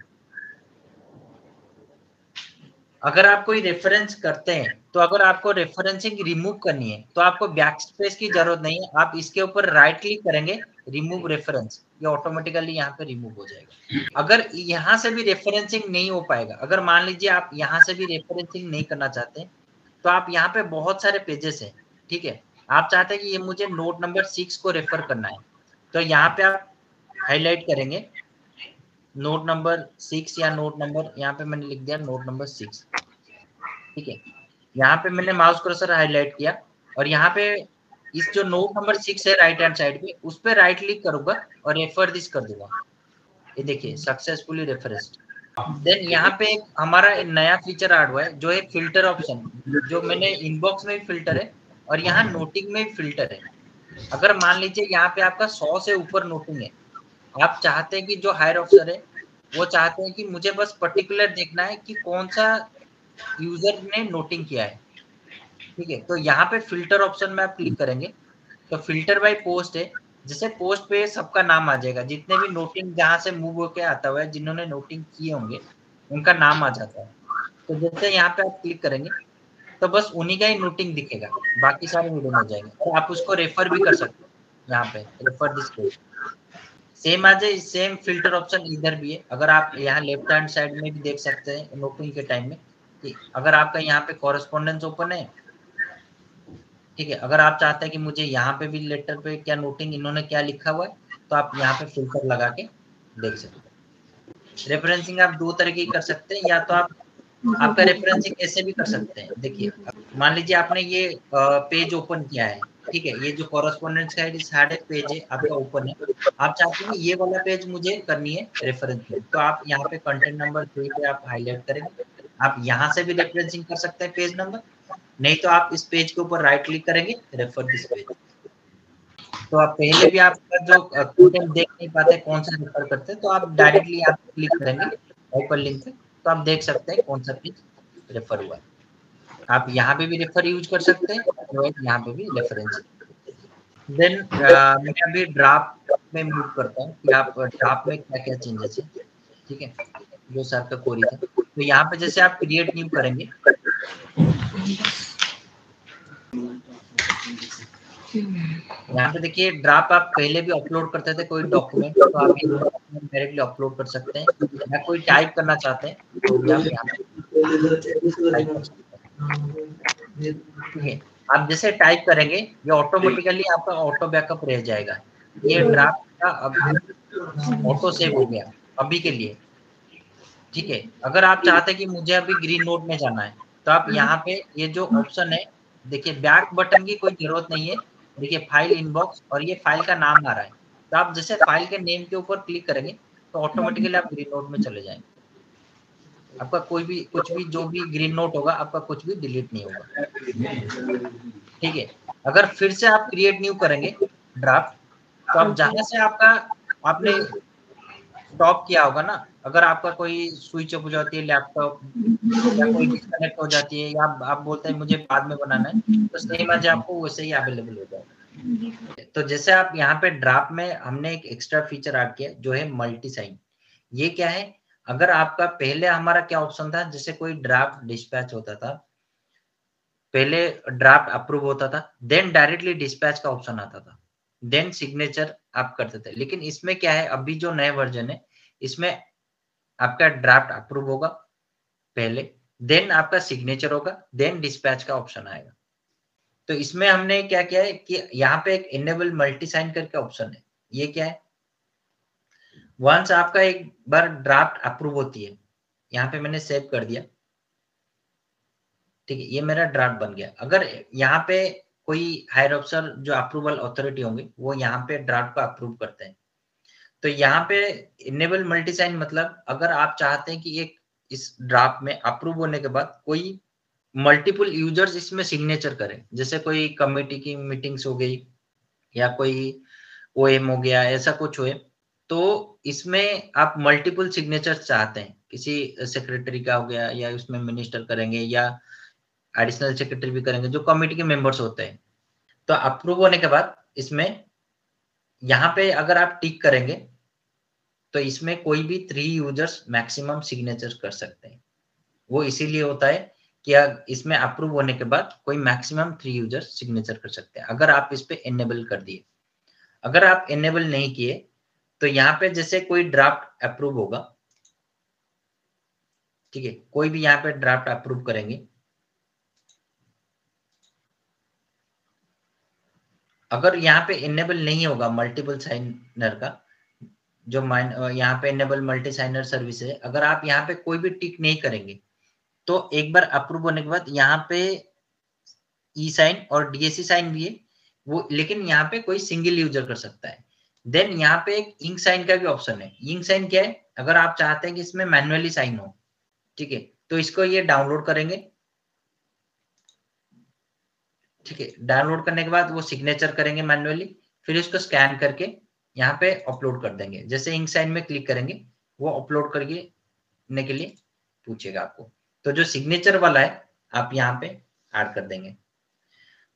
S1: अगर आप कोई रेफरेंस करते हैं तो अगर आपको रेफरेंसिंग रिमूव करनी है तो आपको बैक स्पेस की ज़रूरत नहीं है। आप इसके ऊपर राइट क्लिक करेंगे रिमूव रेफरेंस ये ऑटोमेटिकली यहाँ पे रिमूव हो जाएगा। अगर यहाँ से भी रेफरेंसिंग नहीं हो पाएगा, अगर मान लीजिए आप यहाँ से भी रेफरेंसिंग नहीं करना चाहते तो आप यहाँ पे बहुत सारे पेजेस हैं, ठीक है? आप चाहते हैं कि ये मुझे नोट नंबर सिक्स को रेफर करना है तो यहाँ पे आप हाईलाइट करेंगे नोट नंबर सिक्स या नोट नंबर, यहाँ पे मैंने लिख दिया नोट नंबर सिक्स। ठीक है? यहाँ पे मैंने माउस क्रसर हाईलाइट किया और यहाँ पे इस जो नोट नंबर सिक्स है राइट हैंड साइड पे, उस पर राइट क्लिक करूँगा और रेफर दिस कर दूँगा। ये देखिए सक्सेसफुली रेफरेंस्ड देन यहाँ पे हमारा नया फीचर ऐड हुआ है, जो है फ़िल्टर ऑप्शन जो मैंने इनबॉक्स में फ़िल्टर है और यहाँ नोटिंग में फ़िल्टर है। अगर मान लीजिए यहाँ पे आपका सौ से ऊपर नोटिंग है आप चाहते हैं कि जो हायर ऑफिसर है, वो चाहते हैं कि मुझे बस पर्टिकुलर देखना है कि कौन सा यूज़र ने नोटिंग किया है। ठीक है? तो यहाँ पे फ़िल्टर ऑप्शन में आप क्लिक करेंगे। तो फ़िल्टर बाय पोस्ट है, जैसे पोस्ट पे सबका नाम आ जाएगा। जितने भी नोटिंग जहाँ से मूव होके आता हुआ है, जिन्होंने नोटिंग किए होंगे, उनका नाम आ जाता है। तो जैसे यहाँ पे आप क्लिक करेंगे तो बस उन्हीं का ही नोटिंग दिखेगा। बाकी सारे वीडियो में जाएँगे। तो आप उसको रेफर भी कर सकते हैं यहाँ पे रेफर दिस सेम आ जाए सेम फ़िल्टर ऑप्शन इधर भी है। अगर आप यहाँ लेफ़्ट हैंड साइड में भी देख सकते हैं नोटिंग के टाइम में, कि अगर आपका यहाँ पे कॉरेस्पॉन्डेंस ओपन है, ठीक है, अगर आप चाहते हैं कि मुझे यहाँ पे भी लेटर पे क्या नोटिंग इन्होंने क्या लिखा हुआ है तो आप यहाँ पे फ़िल्टर लगा के देख सकते हैं। रेफरेंसिंग आप दो तरह की कर सकते हैं, या तो आप आपका रेफरेंसिंग ऐसे भी कर सकते हैं। देखिए मान लीजिए आपने ये पेज ओपन किया है ठीक है? ये जो कॉरेस्पॉन्डेंस का साढ़े पेज है आपका ओपन है। आप चाहते हैं ये वाला पेज मुझे करनी है रेफरेंस में तो आप यहाँ पे कंटेंट नंबर थ्री पे आप हाईलाइट करेंगे। आप यहाँ से भी रेफरेंसिंग कर सकते हैं पेज नंबर नहीं तो आप इस पेज के ऊपर राइट क्लिक करेंगे रेफर दिस पेज तो आप पहले भी आप जो कंटेंट देख नहीं पाते कौन सा रेफर करते हैं तो आप डायरेक्टली आप क्लिक करेंगे ओपन लिंक पे। तो आप देख सकते हैं कौन सा पेज रेफर हुआ है। आप यहाँ पे भी रेफर यूज़ कर सकते हैं यहाँ पे भी रेफरेंस देन मैं अभी ड्राफ्ट में मूव करता हूँ कि आप ड्राफ्ट में क्या क्या चेंजेस है, ठीक है? जो सर का कोरी था। तो यहाँ पे जैसे आप क्रिएट न्यू करेंगे। यहाँ पे देखिए ड्राफ्ट आप पहले भी अपलोड करते थे, कोई डॉक्यूमेंट तो आप डायरेक्टली अपलोड कर सकते हैं। या कोई टाइप करना चाहते हैं तो आप यहाँ आप जैसे टाइप करेंगे, ये ऑटोमेटिकली आपका ऑटो बैकअप रह जाएगा। ये ड्राफ्ट का अब ऑटो सेव हो गया, अभी के लिए। ठीक है, अगर आप चाहते कि मुझे अभी ग्रीन नोट में जाना है तो आप यहाँ पे ये जो ऑप्शन है, देखिए बैक बटन की कोई ज़रूरत नहीं है। देखिए फ़ाइल इनबॉक्स और ये फ़ाइल का नाम आ रहा है। तो आप जैसे फ़ाइल के नेम के ऊपर क्लिक करेंगे तो ऑटोमेटिकली आप ग्रीन नोट में चले जाएँगे। आपका कोई भी, कुछ भी, जो भी ग्रीन नोट होगा, आपका कुछ भी डिलीट नहीं होगा। ठीक है? अगर फिर से आप क्रिएट न्यू करेंगे ड्राफ्ट तो आप जहाँ से आपका, आपने स्टॉप किया होगा ना, अगर आपका कोई स्विच ऑफ़ हो जाती है, लैपटॉप या कोई डिस्कनेक्ट हो जाती है, या आप बोलते हैं मुझे बाद में बनाना है तो सेम आज आपको वैसे ही अवेलेबल हो जाएगा। तो जैसे आप यहाँ पे ड्राफ्ट में हमने एक एक्स्ट्रा फीचर ऐड किया, जो है मल्टी साइन ये क्या है? अगर आपका पहले हमारा क्या ऑप्शन था? जैसे कोई ड्राफ्ट डिस्पैच होता था, पहले ड्राफ्ट अप्रूव होता था देन डायरेक्टली डिस्पैच का ऑप्शन आता था। देन सिग्नेचर आप करते थे लेकिन इसमें क्या है, अभी जो नए वर्जन है, इसमें आपका ड्राफ्ट अप्रूव होगा पहले देन आपका सिग्नेचर होगा देन डिस्पैच का ऑप्शन आएगा। तो इसमें हमने क्या किया है कि यहाँ पे एक इनेबल मल्टी साइन करके ऑप्शन है। ये क्या है? वंस आपका एक बार ड्राफ्ट अप्रूव होती है, यहाँ पे मैंने सेव कर दिया। ठीक है, ये मेरा ड्राफ्ट बन गया। अगर यहाँ पे कोई हायर ऑफिसर जो अप्रूवल अथॉरिटी होंगे, वो यहाँ पे ड्राफ्ट को अप्रूव करते हैं। तो यहाँ पे इनेबल मल्टी साइन मतलब अगर आप चाहते हैं कि एक इस ड्राफ्ट में अप्रूव होने के बाद कोई मल्टीपल यूज़र्स इसमें सिग्नेचर करें। जैसे कोई कमेटी की मीटिंग्स हो गई, या कोई ओएम हो गया, ऐसा कुछ हो तो इसमें आप मल्टीपल सिग्नेचर चाहते हैं। किसी सेक्रेटरी का हो गया, या उसमें मिनिस्टर करेंगे, या एडिशनल सेक्रेटरी भी करेंगे, जो कमेटी के मेंबर्स होते हैं। तो अप्रूव होने के बाद इसमें यहाँ पे अगर आप टिक करेंगे तो इसमें कोई भी थ्री यूज़र्स मैक्सिमम सिग्नेचर कर सकते हैं। वो इसीलिए होता है कि इसमें अप्रूव होने के बाद कोई मैक्सिमम थ्री यूज़र्स सिग्नेचर कर सकते हैं। अगर आप इस पे एनेबल कर दिए। अगर आप एनेबल नहीं किए तो यहाँ पे जैसे कोई ड्राफ्ट अप्रूव होगा, ठीक है, कोई भी यहाँ पे ड्राफ्ट अप्रूव करेंगे अगर यहाँ पे इनेबल नहीं होगा मल्टीपल साइनर का, जो यहाँ पे इनेबल मल्टी साइनर सर्विस है, अगर आप यहाँ पे कोई भी टिक नहीं करेंगे तो एक बार अप्रूव होने के बाद यहाँ पे ई साइन और डीएससी साइन भी है, वो, लेकिन यहाँ पे कोई सिंगल यूज़र कर सकता है। देन यहाँ पे एक इंक साइन का भी ऑप्शन है। इंक साइन क्या है? अगर आप चाहते हैं कि इसमें मैनुअली साइन हो, ठीक है तो इसको ये डाउनलोड करेंगे। ठीक है डाउनलोड करने के बाद वो सिग्नेचर करेंगे मैनुअली फिर इसको स्कैन करके यहाँ पे अपलोड कर देंगे। जैसे इंक साइन में क्लिक करेंगे, वो अपलोड करने के लिए पूछेगा आपको। तो जो सिग्नेचर वाला है, आप यहाँ पे ऐड कर देंगे।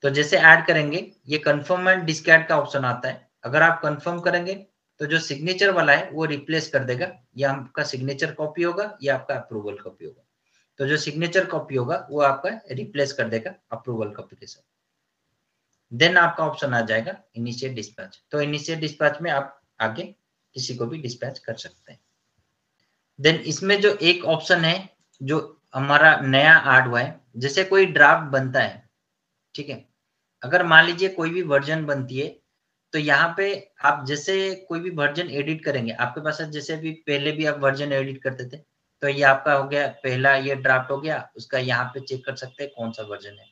S1: तो जैसे ऐड करेंगे, ये कंफर्म एंड डिस्कैड का ऑप्शन आता है। अगर आप कंफर्म करेंगे तो जो सिग्नेचर वाला है, वो रिप्लेस कर देगा। या आपका सिग्नेचर कॉपी होगा, या आपका अप्रूवल कॉपी होगा। तो जो सिग्नेचर कॉपी होगा, वो आपका रिप्लेस कर देगा अप्रूवल कॉपी के साथ। देन आपका ऑप्शन आ जाएगा इनिशिएट डिस्पैच तो इनिशिएट डिस्पैच में आप आगे किसी को भी डिस्पैच कर सकते हैं। देन इसमें जो एक ऑप्शन है, जो हमारा नया आर्ट हुआ है, जैसे कोई ड्राफ्ट बनता है, ठीक है? अगर मान लीजिए कोई भी वर्जन बनती है तो यहाँ पे आप जैसे कोई भी वर्जन एडिट करेंगे, आपके पास जैसे भी पहले भी आप वर्जन एडिट करते थे तो ये आपका हो गया, पहला ये ड्राफ्ट हो गया, उसका यहाँ पे चेक कर सकते हैं कौन सा वर्जन है।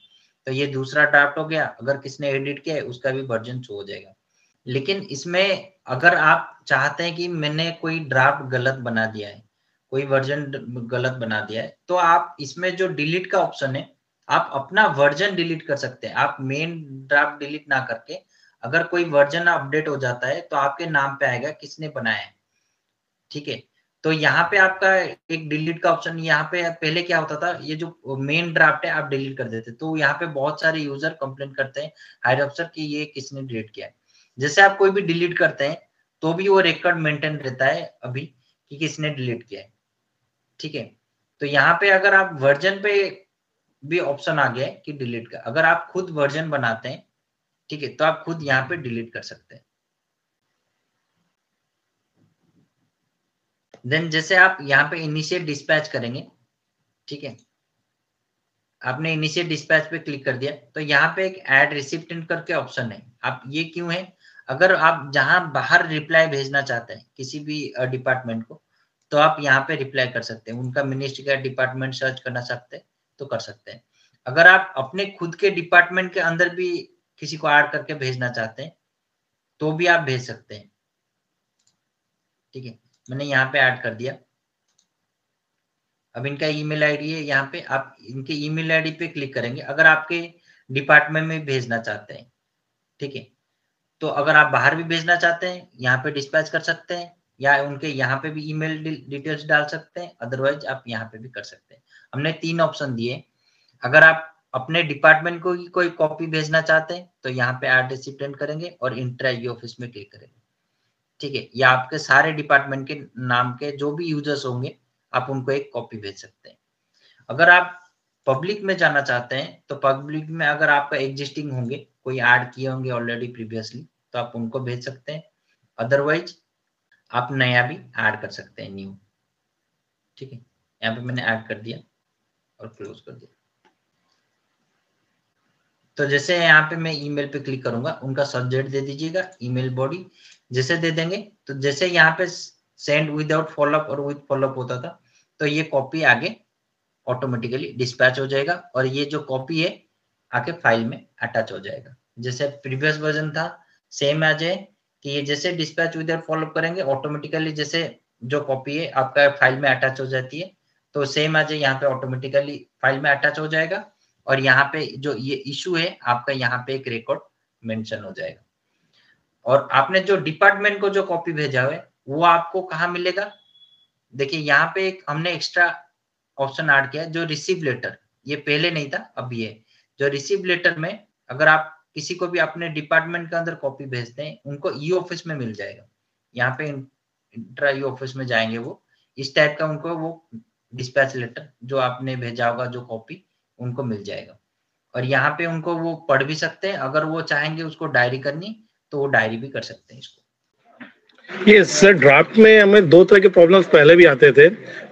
S1: तो ये दूसरा ड्राफ्ट हो गया। अगर किसने एडिट किया है, उसका भी वर्जन शो हो जाएगा। लेकिन इसमें अगर आप चाहते हैं कि मैंने कोई ड्राफ्ट गलत बना दिया है, कोई वर्जन गलत बना दिया है तो आप इसमें जो डिलीट का ऑप्शन है, आप अपना वर्जन डिलीट कर सकते हैं। आप मेन ड्राफ्ट डिलीट ना करके, अगर कोई वर्जन अपडेट हो जाता है तो आपके नाम पे आएगा किसने बनाया है। ठीक है? तो यहाँ पे आपका एक डिलीट का ऑप्शन यहाँ पे पहले क्या होता था, ये जो मेन ड्राफ्ट है, आप डिलीट कर देते। तो यहाँ पे बहुत सारे यूज़र कंप्लेन करते हैं हायर अफसर की ये किसने डिलीट किया है। जैसे आप कोई भी डिलीट करते हैं तो भी वो रिकॉर्ड मेंटेन रहता है अभी कि किसने डिलीट किया है। ठीक है? तो यहाँ पे अगर आप वर्जन पे भी ऑप्शन आ गया है कि डिलीट का, अगर आप खुद वर्जन बनाते हैं, ठीक है तो आप खुद यहाँ पे डिलीट कर सकते हैं। देन जैसे आप यहाँ पे इनिशिएट डिस्पैच करेंगे, ठीक है? आपने इनिशिएट डिस्पैच पे क्लिक कर दिया। तो यहाँ पे एक एड रिसिप्टेंट करके ऑप्शन है। आप ये क्यों है? अगर आप जहाँ बाहर रिप्लाई भेजना चाहते हैं, किसी भी डिपार्टमेंट को तो आप यहाँ पे रिप्लाई कर सकते हैं। उनका मिनिस्ट्री का डिपार्टमेंट सर्च करना चाहते हैं तो कर सकते हैं। अगर आप अपने खुद के डिपार्टमेंट के अंदर भी किसी को ऐड करके भेजना चाहते हैं तो भी आप भेज सकते हैं। ठीक है? मैंने यहाँ पे ऐड कर दिया। अब इनका ईमेल आईडी है, यहाँ पे आप इनके ईमेल आईडी पे क्लिक करेंगे। अगर आपके डिपार्टमेंट में भेजना चाहते हैं, ठीक है? तो अगर आप बाहर भी भेजना चाहते हैं, यहाँ पे डिस्पैच कर सकते हैं, या उनके यहाँ पे भी ईमेल डिटेल्स डाल सकते हैं अदरवाइज़ आप यहाँ पे भी कर सकते हैं। हमने तीन ऑप्शन दिए। अगर आप अपने डिपार्टमेंट को कोई कॉपी भेजना चाहते हैं तो यहाँ पे एड रिसिप्टेंट करेंगे और इंटर ऑफ़िस में क्लिक करेंगे। ठीक है, या आपके सारे डिपार्टमेंट के नाम के जो भी यूज़र्स होंगे, आप उनको एक कॉपी भेज सकते हैं। अगर आप पब्लिक में जाना चाहते हैं तो पब्लिक में अगर आपका एग्जिस्टिंग होंगे, कोई ऐड किए होंगे ऑलरेडी प्रीवियसली तो आप उनको भेज सकते हैं। अदरवाइज़ आप नया भी ऐड कर सकते हैं न्यू ठीक है, यहाँ पे मैंने ऐड कर दिया और क्लोज कर दिया। तो जैसे यहाँ पे मैं ईमेल पे क्लिक करूँगा, उनका सब्जेक्ट दे दीजिएगा ईमेल बॉडी जैसे दे देंगे तो जैसे यहाँ पे सेंड विदाउट फॉलोअप और विद फॉलोअप होता था तो ये कॉपी आगे ऑटोमेटिकली डिस्पैच हो जाएगा और ये जो कॉपी है आके फ़ाइल में अटैच हो जाएगा। जैसे प्रीवियस वर्जन था सेम आ जाए कि ये जैसे डिस्पैच विदाउट फॉलोअप करेंगे ऑटोमेटिकली जैसे जो कॉपी है, आपका फ़ाइल में अटैच हो जाती है तो सेम आ जाए यहाँ पे ऑटोमेटिकली फ़ाइल में अटैच हो जाएगा और यहाँ पे जो ये इशू है, आपका यहाँ पे एक रिकॉर्ड मेंशन हो जाएगा। और आपने जो डिपार्टमेंट को जो कॉपी भेजा है, वो आपको कहा मिलेगा? देखिए, यहाँ पे एक हमने एक्स्ट्रा ऑप्शन ऐड किया जो रिसीव लेटर ये पहले नहीं था, अब ये। जो रिसीव लेटर में अगर आप किसी को भी अपने डिपार्टमेंट के अंदर कॉपी भेजते हैं, उनको ई ऑफ़िस में मिल जाएगा। यहाँ पे इंट्रा ई ऑफ़िस में जाएँगे वो। इस टाइप का उनको वो डिस्पैच लेटर जो आपने भेजा होगा, जो कॉपी उनको मिल जाएगा। और यहाँ पे उनको वो पढ़ भी सकते हैं, अगर वो चाहेंगे उसको डायरी करनी तो वो डायरी भी कर सकते हैं इसको।
S2: ये सर ड्राफ्ट में हमें दो तरह के प्रॉब्लम्स पहले भी आते थे।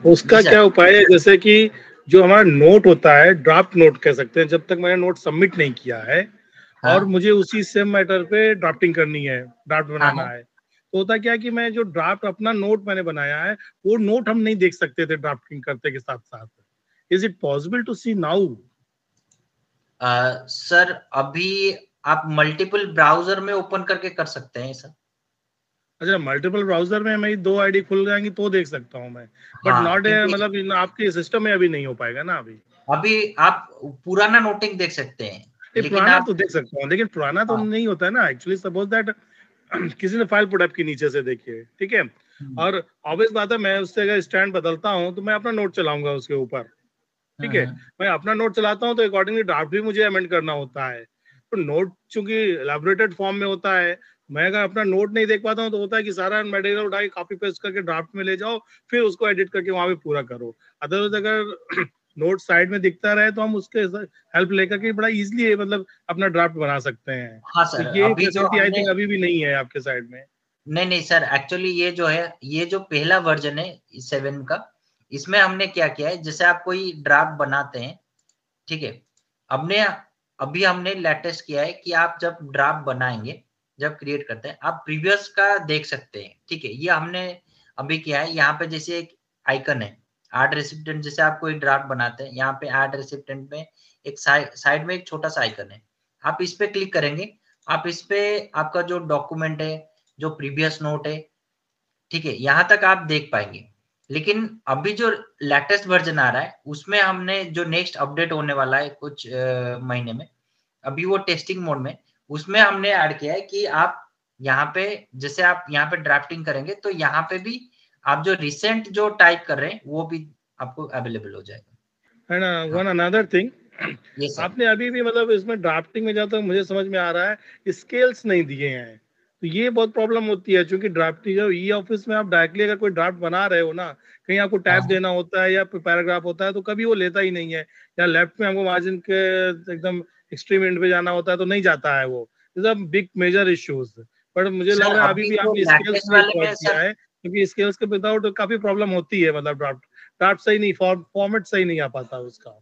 S2: उसका क्या उपाय है? जैसे कि जो हमारा नोट होता है ड्राफ्ट नोट कह सकते हैं जब तक मैंने नोट सबमिट नहीं किया है हाँ? और मुझे उसी सेम मैटर पे ड्राफ्टिंग करनी है ड्राफ्ट हाँ, बनाना हाँ, है। तो होता क्या कि मैं जो ड्राफ्ट अपना नोट मैंने बनाया है वो नोट हम नहीं देख सकते थे ड्राफ्टिंग करते के साथ साथ is it possible to see now
S1: sir अभी आप मल्टीपल ब्राउज़र में ओपन करके कर सकते हैं सर
S2: अच्छा मल्टीपल ब्राउज़र में मैं दो आईडी खुल जाएँगी तो देख सकता हूँ मैं। बट हाँ, नॉट मतलब आपके सिस्टम में अभी नहीं हो पाएगा ना अभी।
S1: अभी आप पुराना नोटिंग देख सकते हैं
S2: लेकिन पुराना आप... तो देख सकता हूँ लेकिन पुराना तो हाँ. नहीं होता है ना। एक्चुअली सपोज़ दैट किसी ने फ़ाइल पुट की नीचे से देखिए ठीक है? हम्म। और ऑब्वियस बात है मैं उससे अगर स्टैंड बदलता हूँ तो मैं अपना नोट चलाऊँगा उसके ऊपर ठीक है? हाँ, हाँ। मैं अपना नोट चलाता हूँ तो अकॉर्डिंगली ड्राफ्ट भी मुझे अमेंड करना होता है। तो नोट चूँकि एलेबोरेटेड फॉर्म में होता है मैं अगर अपना नोट नहीं देख पाता हूँ तो होता है कि सारा मटेरियल उठा के कॉपी पेस्ट करके ड्राफ्ट में ले जाओ फिर उसको एडिट करके वहाँ पे पूरा करो। अदरवाइज़ अगर नोट साइड में दिखता रहे तो हम उसके हेल्प लेकर के बड़ा इजीली मतलब अपना ड्राफ्ट बना सकते हैं।
S1: हाँ सर,
S2: ये आई थिंक अभी भी नहीं है आपके साइड में।
S1: नहीं नहीं सर एक्चुअली ये जो है ये जो पहला वर्जन है सेवन का इसमें हमने क्या किया है जैसे आप कोई ड्राफ्ट बनाते हैं ठीक है हमने अभी हमने लेटेस्ट किया है कि आप जब ड्राफ्ट बनाएँगे, जब क्रिएट करते हैं, आप प्रीवियस का देख सकते हैं, ठीक है? ये हमने अभी किया है। यहाँ पे जैसे एक आइकन है आर्ट रेसिप्टेंट जैसे आप कोई ड्राफ्ट बनाते हैं, यहाँ पे आर्ट रेसिप्टेंट में एक साइड में एक छोटा सा आइकन है। आप इस पे क्लिक करेंगे, आप इस पे आपका जो डॉक्यूमेंट है, जो प्रीवियस नोट है, ठीक है? यहाँ तक आप देख पाएँगे। लेकिन अभी जो लेटेस्ट वर्जन आ रहा है उसमें हमने जो नेक्स्ट अपडेट होने वाला है कुछ महीने में अभी वो टेस्टिंग मोड में उसमें हमने ऐड किया है कि आप यहाँ पे जैसे आप यहाँ पे ड्राफ्टिंग करेंगे तो यहाँ पे भी आप जो रिसेंट जो टाइप कर रहे हैं वो भी आपको अवेलेबल हो जाएगा।
S2: एंड वन अनदर थिंग आपने अभी भी मतलब इसमें ड्राफ्टिंग में जाता मुझे समझ में आ रहा है स्केल्स नहीं दिए हैं। तो ये बहुत प्रॉब्लम होती है क्योंकि ड्राफ्टिंग जो ई ऑफ़िस में आप डायरेक्टली अगर कोई ड्राफ्ट बना रहे हो ना कहीं आपको टैब हाँ। देना होता है या पैराग्राफ होता है तो कभी वो लेता ही नहीं है। या लेफ़्ट में हमको मार्जिन के एकदम एक्सट्रीम एंड पे जाना होता है तो नहीं जाता है वो। Is a big major issues but मुझे लग रहा है अभी भी तो आपने स्केल्स किया है क्योंकि स्केल्स के विदाउट काफ़ी प्रॉब्लम होती है मतलब ड्राफ्ट ड्राफ्ट सही नहीं फॉर्मेट सही नहीं आ पाता उसका।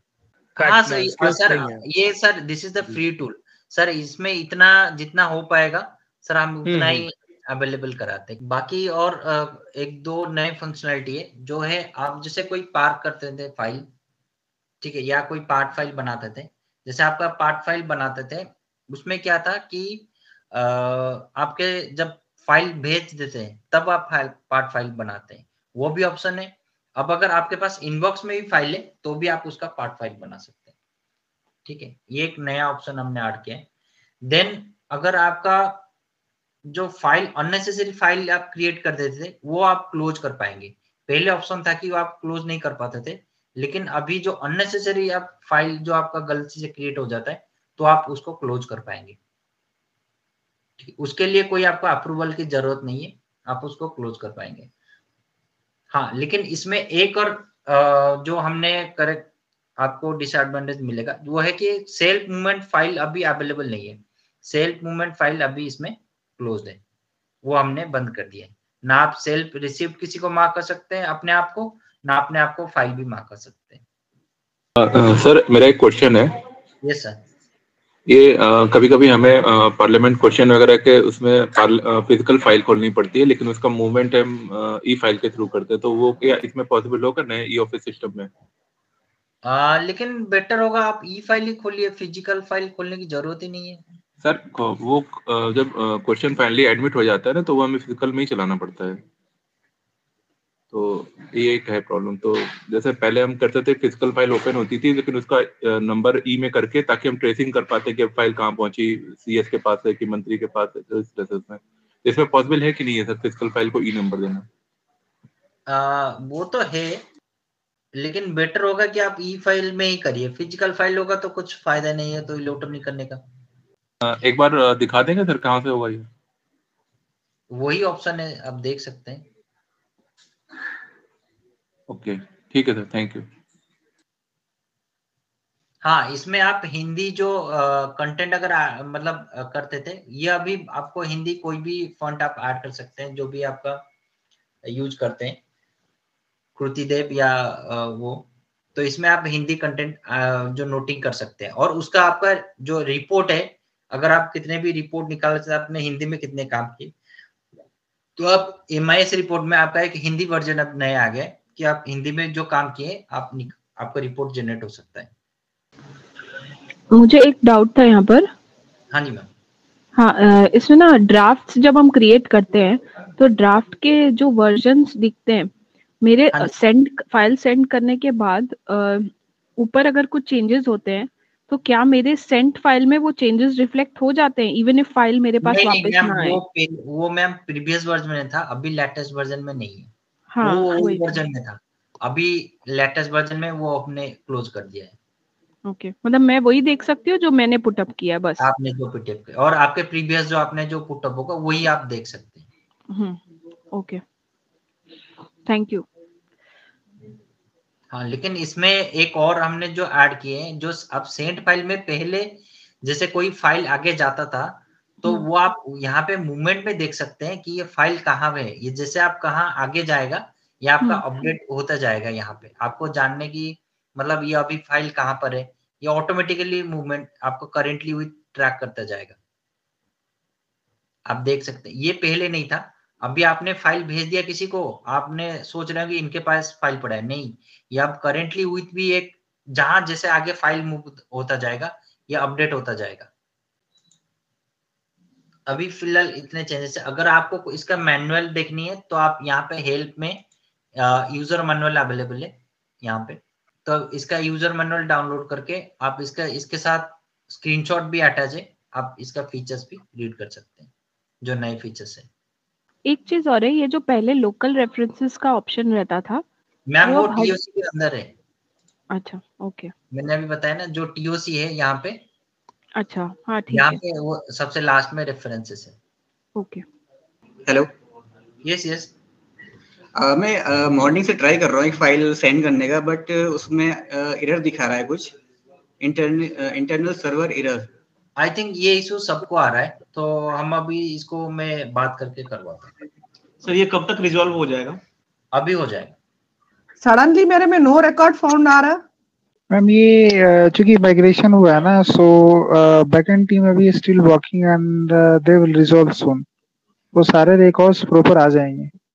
S1: हाँ सही सर ये sir this is the free tool sir इसमें इतना जितना हो पाएगा सर हम हम्म, उतना ही अवेलेबल हम्म। कराते हैं। बाकी और एक दो नए फंक्शनलिटी है जो है आप जैसे कोई पार्क करते थे फ़ाइल ठीक है या कोई पार्ट फ़ाइल बनाते थे जैसे आपका पार्ट फ़ाइल बनाते थे उसमें क्या था कि आपके जब फ़ाइल भेज देते हैं तब आप फ़ाइल पार्ट फ़ाइल बनाते हैं। वो भी ऑप्शन है। अब अगर आपके पास इनबॉक्स में भी फ़ाइल है तो भी आप उसका पार्ट फ़ाइल बना सकते हैं। ठीक है ये एक नया ऑप्शन हमने ऐड किया है। देन अगर आपका जो फ़ाइल अननेसेसरी फ़ाइल आप क्रिएट कर देते थे, वो आप क्लोज कर पाएँगे। पहले ऑप्शन था कि वो आप क्लोज नहीं कर पाते थे, लेकिन अभी जो अननेसेसरी आप फ़ाइल जो आपका गलती से क्रिएट हो जाता है तो आप उसको क्लोज कर पाएँगे। उसके लिए कोई आपको अप्रूवल की ज़रूरत नहीं है, आप उसको क्लोज कर पाएँगे। हाँ लेकिन इसमें एक और जो हमने करेक्ट आपको डिसएडवांटेज मिलेगा, वो है कि सेल्फ मूवमेंट फ़ाइल अभी अवेलेबल नहीं है। सेल्फ मूवमेंट फ़ाइल अभी इसमें क्लोज है। वो हमने बंद कर दिया है। ना आप सेल्फ रिसीव किसी को मार्क कर सकते हैं अपने आप को ना अपने आप को फ़ाइल भी मार्क कर सकते हैं।
S3: सर मेरा एक क्वेश्चन है।
S1: यस सर
S3: ये कभी कभी हमें पार्लियामेंट क्वेश्चन वगैरह के उसमें फ़िज़िकल फ़ाइल खोलनी पड़ती है लेकिन उसका मूवमेंट हम ई फ़ाइल के थ्रू करते हैं तो वो क्या इसमें पॉसिबल होगा नए ई ऑफ़िस सिस्टम में?
S1: आ, लेकिन बेटर होगा आप ई फ़ाइल ही खोलिए फ़िज़िकल फ़ाइल खोलने की ज़रूरत ही नहीं है।
S3: सर वो जब क्वेश्चन फाइनली एडमिट हो जाता है ना तो वो हमें फ़िज़िकल में ही चलाना पड़ता है। तो ये एक है प्रॉब्लम तो जैसे पहले हम करते थे फ़िज़िकल फ़ाइल ओपन होती थी लेकिन उसका नंबर ई में करके ताकि हम ट्रेसिंग कर पाते कि फ़ाइल कहाँ पहुँची सीएस के पास है कि मंत्री के पास है तो इस तरह से इसमें पॉसिबल है कि नहीं है सर फ़िज़िकल फ़ाइल को ई नंबर देना?
S1: आ, वो तो है लेकिन बेटर होगा कि आप ई फ़ाइल में ही करिए। फ़िज़िकल फ़ाइल होगा तो कुछ फ़ायदा नहीं है तो इलेक्ट्रॉनिक करने का।
S3: एक बार दिखा देंगे सर कहाँ से होगा ये?
S1: वही ऑप्शन है आप देख सकते हैं।
S3: ओके ठीक है सर थैंक यू
S1: हाँ इसमें आप हिंदी जो कंटेंट अगर आ, मतलब आ, करते थे ये अभी आपको हिंदी कोई भी फॉन्ट आप ऐड कर सकते हैं जो भी आपका यूज़ करते हैं। कृतिदेव या आ, वो। तो इसमें आप हिंदी कंटेंट जो नोटिंग कर सकते हैं। और उसका आपका जो रिपोर्ट है अगर आप कितने भी रिपोर्ट निकाल सकते आपने हिंदी में कितने काम किए? तो आप एम रिपोर्ट में आपका एक हिंदी वर्जन अब नए आ गए कि आप हिंदी में जो काम किए आप आपका रिपोर्ट जनरेट हो सकता है।
S4: मुझे एक डाउट था यहाँ पर।
S1: हाँ जी मैम
S4: हाँ इसमें ना ड्राफ्ट जब हम क्रिएट करते हैं तो ड्राफ्ट के जो वर्जन दिखते हैं मेरे सेंड फ़ाइल सेंड करने के बाद ऊपर अगर कुछ चेंजेस होते हैं तो क्या मेरे सेंट फ़ाइल में वो चेंजेस रिफ्लेक्ट हो जाते हैं इवन इफ़ फ़ाइल मेरे पास वापस ना आए?
S1: वो, वो मैम प्रीवियस वर्जन में था अभी लेटेस्ट वर्जन में नहीं है। हाँ वो ओल्ड वर्जन में था। अभी लेटेस्ट वर्जन में वो अपने क्लोज कर दिया है।
S4: Okay okay. मतलब मैं वही देख सकती हूँ जो मैंने पुटअप किया बस।
S1: आपने जो पुटअप किया और आपके प्रीवियस जो आपने जो पुटअप होगा वही आप देख सकते हैं।
S4: ओके थैंक यू
S1: हाँ लेकिन इसमें एक और हमने जो ऐड किए हैं जो अब सेंट फ़ाइल में पहले जैसे कोई फ़ाइल आगे जाता था तो हम्म। वो आप यहाँ पे मूवमेंट में देख सकते हैं कि ये फ़ाइल कहाँ पे है ये जैसे आप कहाँ आगे जाएगा ये आपका अपडेट हम्म। होता जाएगा यहाँ पे आपको जानने की मतलब ये अभी फ़ाइल कहाँ पर है ये ऑटोमेटिकली मूवमेंट आपको करेंटली हुई ट्रैक करता जाएगा आप देख सकते हैं ये पहले नहीं था अभी आपने फ़ाइल भेज दिया किसी को? आपने सोच रहे हो कि इनके पास फ़ाइल पड़ा है? नहीं। ये अब करेंटली हुई भी एक, जहाँ जैसे आगे फ़ाइल मूव होता जाएगा, ये अपडेट होता जाएगा। अभी फ़िलहाल इतने चेंजेस है। अगर आपको इसका मैनुअल देखनी है तो आप यहाँ पे हेल्प में यूज़र मैनुअल अवेलेबल है, यहाँ पे। तो इसका यूज़र मैनुअल डाउनलोड करके आप इसका, इसके साथ स्क्रीनशॉट भी अटैच है। आप इसका फीचर्स भी रीड कर सकते हैं, जो नए फीचर्स है।
S4: एक चीज़ और है ये जो पहले लोकल रेफरेंसेस का ऑप्शन रहता था
S1: मैम वो, वो टीओसी के अंदर है।
S4: अच्छा ओके
S1: मैंने अभी बताया ना जो टीओसी है यहाँ पे
S4: अच्छा हाँ ठीक
S1: यहाँ पे वो सबसे लास्ट में रेफरेंसेस है।
S4: ओके
S5: हेलो
S1: यस यस
S5: मैं मॉर्निंग uh, से ट्राई कर रहा हूँ एक फ़ाइल सेंड करने का बट uh, उसमें एरर uh, दिखा रहा है कुछ। Internal internal server error
S1: I think ये इशू सबको आ रहा है तो हम अभी इसको मैं बात करके करवाता हूँ।
S5: सर ये कब तक रिजॉल्व हो जाएगा?
S1: अभी हो जाएगा।
S6: सडनली मेरे में नो रिकॉर्ड फाउंड आ रहा।
S7: मैम ये चूँकि माइग्रेशन हुआ है ना सो बैकएंड टीम अभी still working and they will resolve soon वो सारे रिकॉर्ड्स प्रॉपर आ जाएँगे।